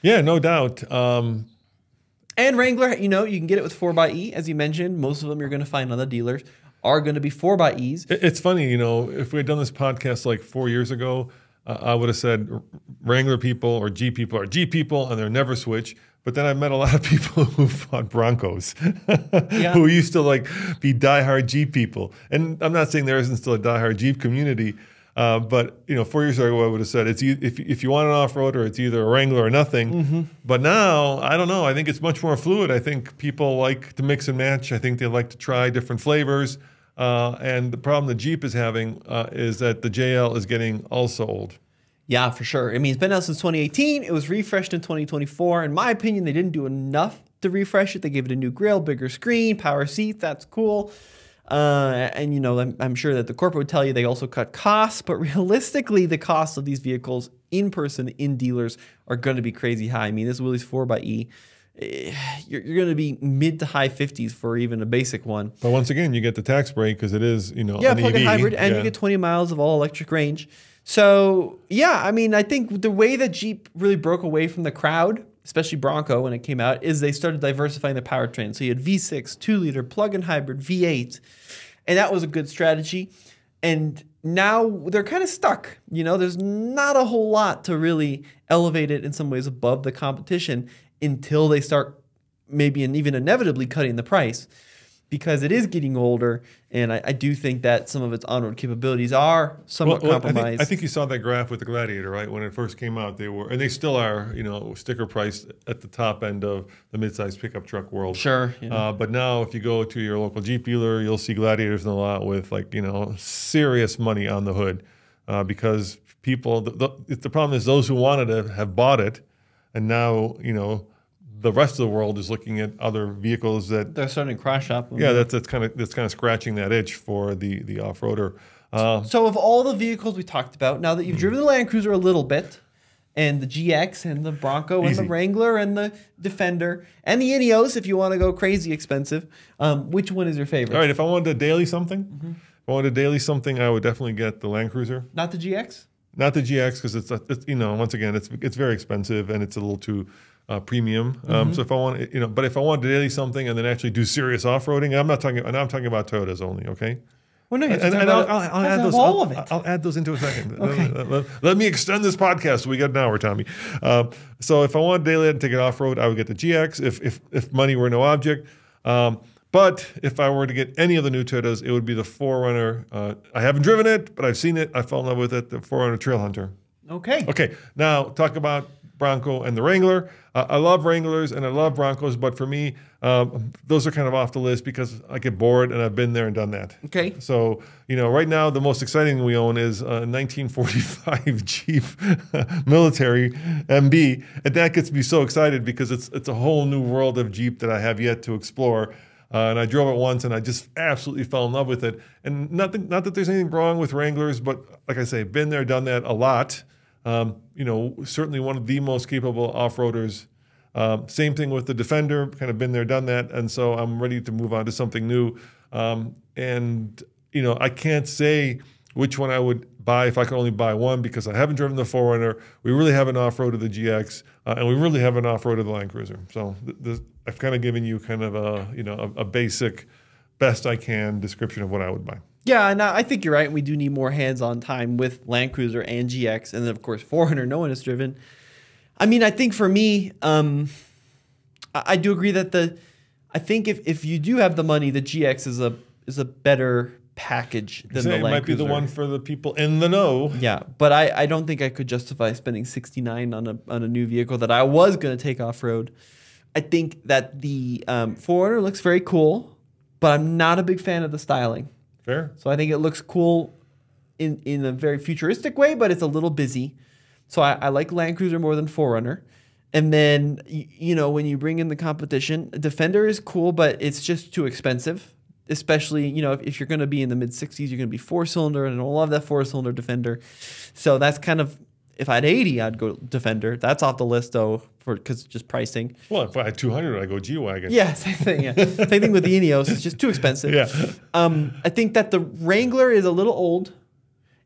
Yeah, no doubt. Um, And Wrangler, you know, you can get it with 4xE, as you mentioned. Most of them you're going to find on the dealers are going to be 4 by e's it's funny, you know, if we had done this podcast like four years ago, uh, I would have said Wrangler people or Jeep people are Jeep people and they're never switch. But then I met a lot of people who fought Broncos, who used to like be diehard Jeep people. And I'm not saying there isn't still a diehard Jeep community, uh, but you know, four years ago I would have said it's e- if if you want an off roader, it's either a Wrangler or nothing. But now I don't know. I think it's much more fluid. I think people like to mix and match. I think they like to try different flavors. Uh, and the problem the Jeep is having uh, is that the JL is getting also old. Yeah, for sure. I mean, it's been out since 2018. It was refreshed in 2024. In my opinion, they didn't do enough to refresh it. They gave it a new grille, bigger screen, power seat. That's cool. Uh, and you know, I'm, I'm sure that the corporate would tell you they also cut costs, but realistically, the costs of these vehicles in person in dealers are going to be crazy high. I mean, this Willys 4xE, eh, you're, you're going to be mid to high 50s for even a basic one. But once again, you get the tax break because it is, you know, Yeah, plug-in hybrid, and Yeah. you get 20 miles of all electric range. So yeah, I mean, I think the way that Jeep really broke away from the crowd, especially Bronco when it came out, is they started diversifying the powertrain. So you had V6, two liter, plug-in hybrid, V8, and that was a good strategy. and now they're kind of stuck. You know, there's not a whole lot to really elevate it in some ways above the competition until they start maybe and even inevitably cutting the price because it is getting older. And I, I do think that some of its on-road capabilities are somewhat Well, well, I, compromised. think, I think you saw that graph with the Gladiator, right? When it first came out, they were, and they still are, you know, sticker priced at the top end of the midsize pickup truck world. sure. you know. Uh, but now, if you go to your local Jeep dealer, you'll see Gladiators in the lot with like you know serious money on the hood, uh, because people. The, the, the problem is those who wanted it have bought it, and now you know the rest of the world is looking at other vehicles that they're starting to shop. them. yeah that's that's kind of that's kind of scratching that itch for the the off roader. Uh, So of all the vehicles we talked about, now that you've driven the Land Cruiser a little bit, and the GX and the Bronco and Easy. the Wrangler and the Defender and the Ineos, if you want to go crazy expensive, um, which one is your favorite? all right, if I wanted a daily something, Mm-hmm. if I wanted a daily something, I would definitely get the Land Cruiser. Not the GX. Not the GX because it's, it's you know once again it's it's very expensive and it's a little too uh, premium. Um, so if I want you know, but if I want to daily something and then actually do serious off roading, I'm not talking. And I'm talking about Toyotas only. Okay. Well, no, And, and I'll, I'll, I'll have add those. all I'll, of it. I'll add those into a second. Okay. Let, let- let me extend this podcast. We got an hour, Tommy. Um, so if I want daily and take it off road, I would get the GX. If if if money were no object. Um, but if I were to get any of the new Toyotas, it would be the 4Runner. Uh, I haven't driven it, but I've seen it. I fell in love with it. The 4Runner Trail Hunter. Okay. Okay, now talk about Bronco and the Wrangler. Uh, I love Wranglers and I love Broncos, but for me, um, those are kind of off the list because I get bored and I've been there and done that. Okay. So, you know, right now the most exciting we own is a 1945 Jeep military MB, and that gets me so excited because it's it's a whole new world of Jeep that I have yet to explore. Uh, and I drove it once, and I just absolutely fell in love with it. And nothing, not that there's anything wrong with Wranglers, but like I say, been there, done that a lot. Um, you know, certainly one of the most capable off-roaders. Um, same thing with the Defender, kind of been there, done that, and so I'm ready to move on to something new. Um, and you know, I can't say which one I would buy if I could only buy one because I haven't driven the 4Runner. We really have an off-roaded the GX, uh, and we really have an off-roaded the Land Cruiser. So th- th- I've kind of given you kind of a you know a, a basic, best I can description of what I would buy. Yeah, and I think you're right. We do need more hands-on time with Land Cruiser and GX, and then of course 400. No one has driven. I mean, I think for me, um, I, I do agree that the. I think if, if you do have the money, the GX is a is a better package than the it Land might be the one for the people in the know. Yeah, but I, I don't think I could justify spending 69 on a on a new vehicle that I was going to take off road. I think that the um, 4Runner looks very cool, but I'm not a big fan of the styling. Fair. So I think it looks cool in in a very futuristic way, but it's a little busy. So I, I like Land Cruiser more than 4Runner. And then y- you know when you bring in the competition, Defender is cool, but it's just too expensive. Especially you know if, if you're going to be in the mid 60s, you're going to be four cylinder, and I don't love that four cylinder Defender. So that's kind of if I had 80, I'd go Defender. That's off the list though for because just pricing. Well, if I had 200, I go G wagon. Yeah, same thing. Yeah, same thing with the Ineos. It's just too expensive. Yeah. Um, I think that the Wrangler is a little old,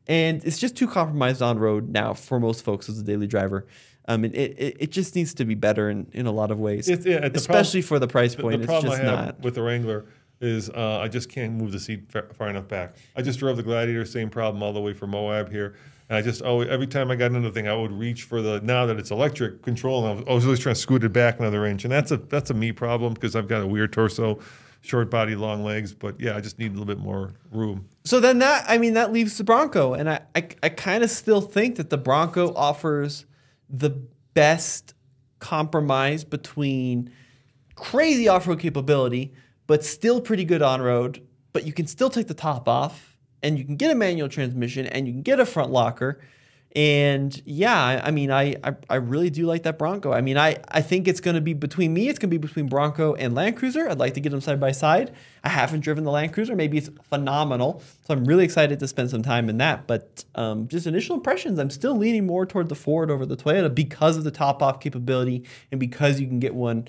and it's just too compromised on road now for most folks as a daily driver. Um, it, it, it just needs to be better in, in a lot of ways, It's- yeah, especially prob- for the price point. the it's problem I just have not. with the Wrangler is uh, I just can't move the seat far, far enough back. I just drove the Gladiator, same problem all the way from Moab here. And I just always, every time I got into the thing, I would reach for the now that it's electric control, and I was, always trying to scoot it back another inch, and that's a that's a me problem because I've got a weird torso, short body, long legs. But yeah, I just need a little bit more room. So then that I mean that leaves the Bronco, and I I, I kind of still think that the Bronco offers the best compromise between crazy off-road capability, but still pretty good on-road. But you can still take the top off, and you can get a manual transmission, and you can get a front locker. And yeah, I, mean, I, I I really do like that Bronco. I mean, I, I think it's going to be between me. It's going to be between Bronco and Land Cruiser. I'd like to get them side by side. I haven't driven the Land Cruiser. Maybe it's phenomenal, so I'm really excited to spend some time in that. But um, just initial impressions, I'm still leaning more toward the Ford over the Toyota because of the top off capability and because you can get one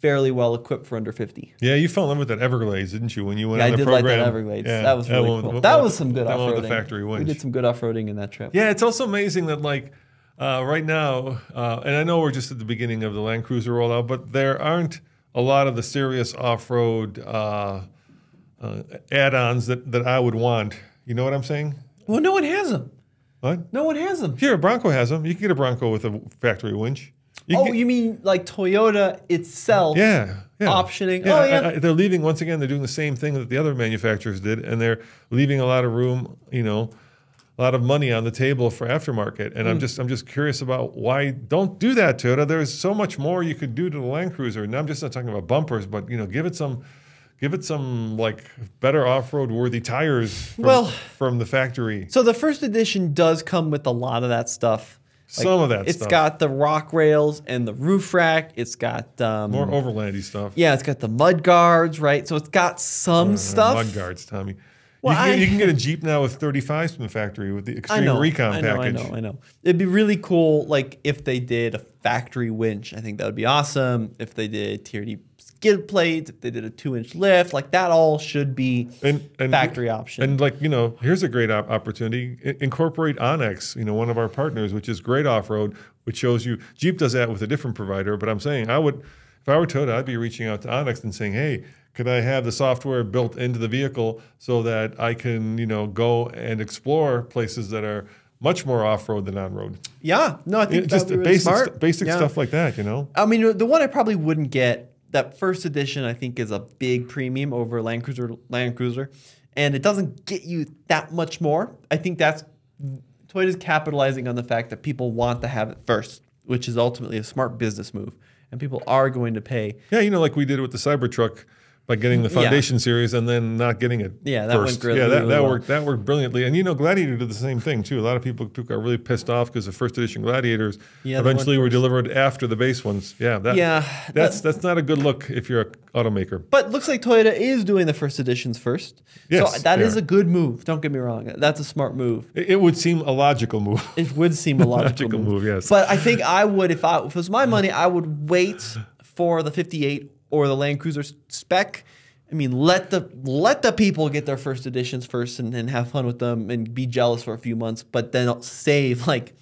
fairly well equipped for under 50. Yeah, you fell in love with that Everglades, didn't you? When you went Yeah, on I the did like program. that Everglades. Yeah, that was really one- cool. That was some good that off-roading. the factory winch. We did some good off roading in that trip. Yeah, it's also amazing that like uh, right now, uh, and I know we're just at the beginning of the Land Cruiser rollout, but there aren't a lot of the serious off-road uh, uh, add-ons that, that I would want. You know what I'm saying? Well, no one has them. What? No one has them. Here, a Bronco has them. You can get a Bronco with a factory winch. You Oh, get- you mean like Toyota itself? yeah, yeah. optioning. Yeah, Oh, yeah. I- they're leaving once again. They're doing the same thing that the other manufacturers did, and they're leaving a lot of room. You know, a lot of money on the table for aftermarket. And Hmm. I'm just I'm just curious about why don't do that, Toyota. There's so much more you could do to the Land Cruiser. And I'm just not talking about bumpers, but you know, give it some. Give it some like better off-road worthy tires from, Well- from the factory. So the first edition does come with a lot of that stuff. Some of that It's stuff. got the rock rails and the roof rack. It's got um, More overlandy stuff. yeah, it's got the mud guards, right? So it's got some stuff. Mud guards, Tommy. Well, you, can get, I- you can get a Jeep now with 35s from the factory with the Extreme know, Recon I know, package. I know, I know. It'd be really cool, like if they did a factory winch. I think that would be awesome. If they did TRD skid plates, if they did a two-inch lift, like that all should be And, and factory option. And like you know, here's a great op- opportunity. I- incorporate onX, you know, one of our partners, which is great off road, which shows you Jeep does that with a different provider. But I'm saying I would, if I were Toyota, I'd be reaching out to onX and saying, hey, could I have the software built into the vehicle so that I can, you know, go and explore places that are much more off road than on road? yeah, no, I think Just just really basic, st- basic Yeah. stuff like that, you know. I mean, the one I probably wouldn't get that first edition. I think is a big premium over Land Cruiser. Land Cruiser, and it doesn't get you that much more. I think that's Toyota's capitalizing on the fact that people want to have it first, which is ultimately a smart business move, and people are going to pay. Yeah, you know, like we did with the Cybertruck by getting the Yeah. foundation series and then not getting it. Yeah, that went first. really- yeah, that, really that well. worked. That worked brilliantly. And you know, Gladiator did the same thing too. A lot of people got really pissed off because the first edition Gladiators Yeah, eventually were delivered after the base ones. Yeah, that, Yeah, that's that's not a good look if you're an automaker. But looks like Toyota is doing the first editions first. Yes, so that is are. a good move. Don't get me wrong. That's a smart move. It, it would seem a logical move. It would seem a logical, Logical move. move, yes. But I think I would, if, I, if it was my money, I would wait for the 58 or the Land Cruiser spec. I mean, let the let the people get their first editions first and, and have fun with them and be jealous for a few months, but then save like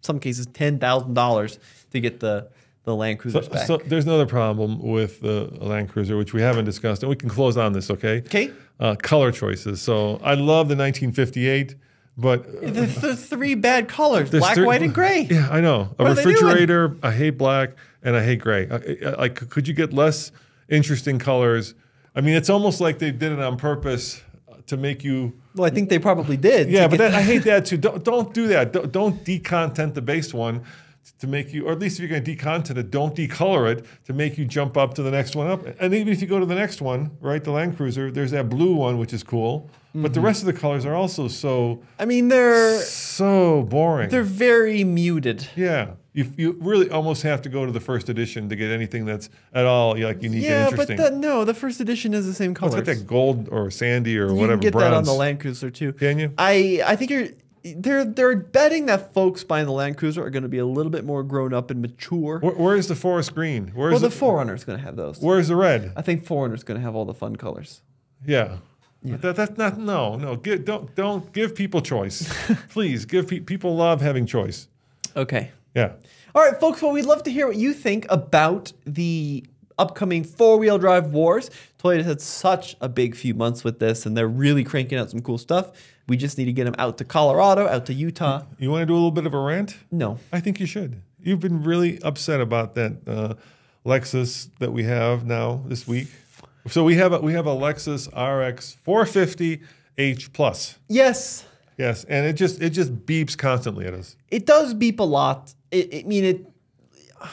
some cases ten thousand dollars to get the the Land Cruiser So, spec. so there's another problem with the Land Cruiser, which we haven't discussed, and we can close on this, okay? Okay. Uh, color choices. So I love the 1958, but uh, the, the three bad colors: black, three- white, and gray. Yeah, I know. A What are they doing? refrigerator, I hate black, and I hate gray. Like, could you get less interesting colors? I mean, it's almost like they did it on purpose uh, to make you. Well, I think they probably did. Yeah, but that, I hate that too. Don't, don't do that. Don't, don't decontent the base one to make you, or at least if you're going to decontent it, don't decolor it to make you jump up to the next one up. And even if you go to the next one, right, the Land Cruiser, there's that blue one, which is cool. But Mm-hmm. the rest of the colors are also so, I mean, they're so boring. they're very muted. Yeah, you, you really almost have to go to the first edition to get anything that's at all like unique and Yeah, but the, no, the first edition is the same Let's colors. get that gold or sandy or you whatever can get bronze. that on the Land Cruiser too. Can you? I I think you're they're they're betting that folks buying the Land Cruiser are going to be a little bit more grown up and mature. Where, where is the forest green? Where well, is the the, 4Runner is going to have those. Where's the red? I think 4Runner's going to have all the fun colors. Yeah. But that, that's not no no. Give, don't don't give people choice, please. Give pe- people love having choice. Okay. Yeah. All right, folks. Well, we'd love to hear what you think about the upcoming four-wheel drive wars. Toyota's had such a big few months with this, and they're really cranking out some cool stuff. We just need to get them out to Colorado, out to Utah. You want to do a little bit of a rant? No. I think you should. You've been really upset about that uh, Lexus that we have now this week. So we have a, we have a Lexus RX 450 H plus. Yes, Yes, and it just it just beeps constantly at us. it does beep a lot. It, I mean, it.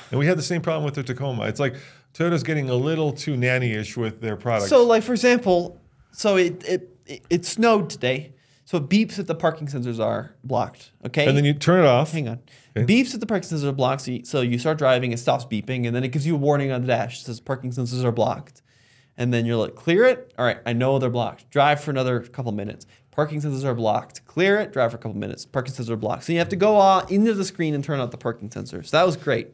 And we had the same problem with the Tacoma. It's like Toyota's getting a little too nanny-ish with their products. So, like for example, so it it it, it snowed today, so it beeps that the parking sensors are blocked. Okay, and then you turn it off. hang on. Okay. Beeps that the parking sensors are blocked. So you, so you start driving, it stops beeping, and then it gives you a warning on the dash. It says parking sensors are blocked, and then you're like, clear it. All right, I know they're blocked. Drive for another couple minutes. Parking sensors are blocked. Clear it. Drive for a couple minutes. Parking sensors are blocked. So you have to go uh, into the screen and turn out the parking sensors. So that was great.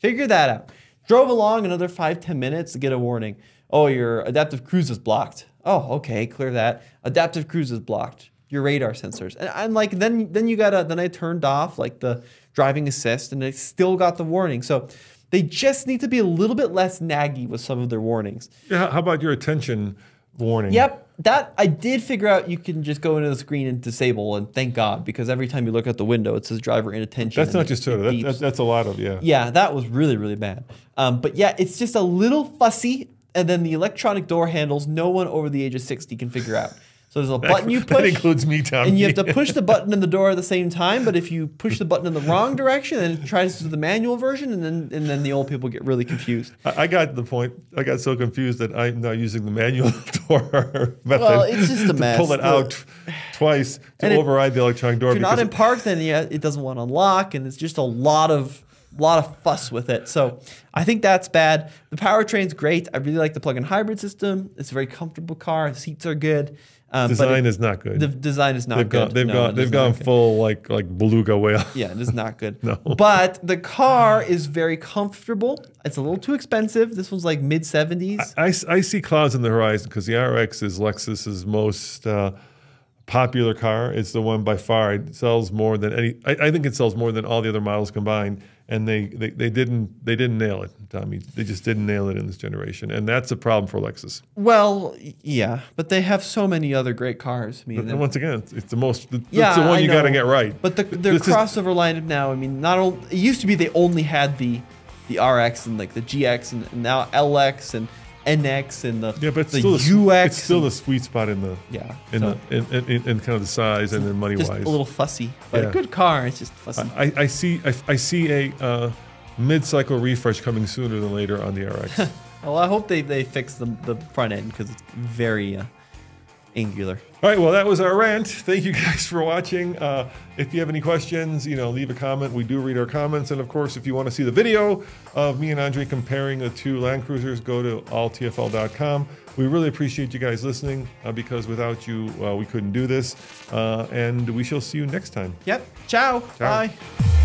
Figure that out. Drove along another five ten minutes to get a warning. Oh, your adaptive cruise is blocked. Oh, okay, clear that. Adaptive cruise is blocked. Your radar sensors. And I'm like, then then you gotta then I turned off like the driving assist and it still got the warning. So they just need to be a little bit less naggy with some of their warnings. Yeah, how about your attention warning. Yep. That I did figure out you can just go into the screen and disable, and thank God, because every time you look out the window, it says driver inattention. That's not it- just Toyota. That, that, that's a lot of yeah. Yeah, that was really, really bad. Um, but yeah, it's just a little fussy. And then the electronic door handles, no one over the age of 60 can figure out. So there's a button you That push. includes me, Tom. and you have to push the button in the door at the same time. But if you push the button in the wrong direction, then it tries to do the manual version, and then and then the old people get really confused. I I got the point. I got so confused that I'm now using the manual door method. Well, it's just a mess. Pull it The- out twice to it- override the electronic door. If you're not in park, then yeah, it doesn't want to unlock, and it's just a lot of lot of fuss with it. So I think that's bad. The powertrain's great. I really like the plug-in hybrid system. It's a very comfortable car. The seats are good. Um, design it- is not good. The design is not they've good. They've No, gone. They've gone full like like beluga whale. Yeah, it is not good. No. But the car is very comfortable. It's a little too expensive. This one's like mid 70s. I I see clouds on the horizon because the RX is Lexus's most uh, popular car. It's the one by far it sells more than any. I, I think it sells more than all the other models combined. And they, they, they didn't they didn't nail it, Tommy. They just didn't nail it in this generation, and that's a problem for Lexus. Well, yeah, but they have so many other great cars. I mean, And once again, it's, it's the most. It's yeah, the one I you got to get right. But the, their This is- crossover lineup now, I mean, not only it used to be they only had the the RX and like the GX and, and now LX and NX and the yeah, but it's the still the, UX. It's still and- the sweet spot in the yeah, in so the in, in, in, in kind of the size and then money wise. a little fussy, but Yeah. a good car. It's just fussy. I, I see I, I see a uh, mid-cycle refresh coming sooner than later on the RX. well, I hope they they fix the the front end because it's very uh, angular. All right, well, that was our rant. Thank you guys for watching. Uh, if you have any questions, you know, leave a comment. We do read our comments, and of course, if you want to see the video of me and Andre comparing the two Land Cruisers, go to alltfl.com. We really appreciate you guys listening uh, because without you, uh, we couldn't do this. Uh, and we shall see you next time. Yep. Ciao. Ciao. Bye.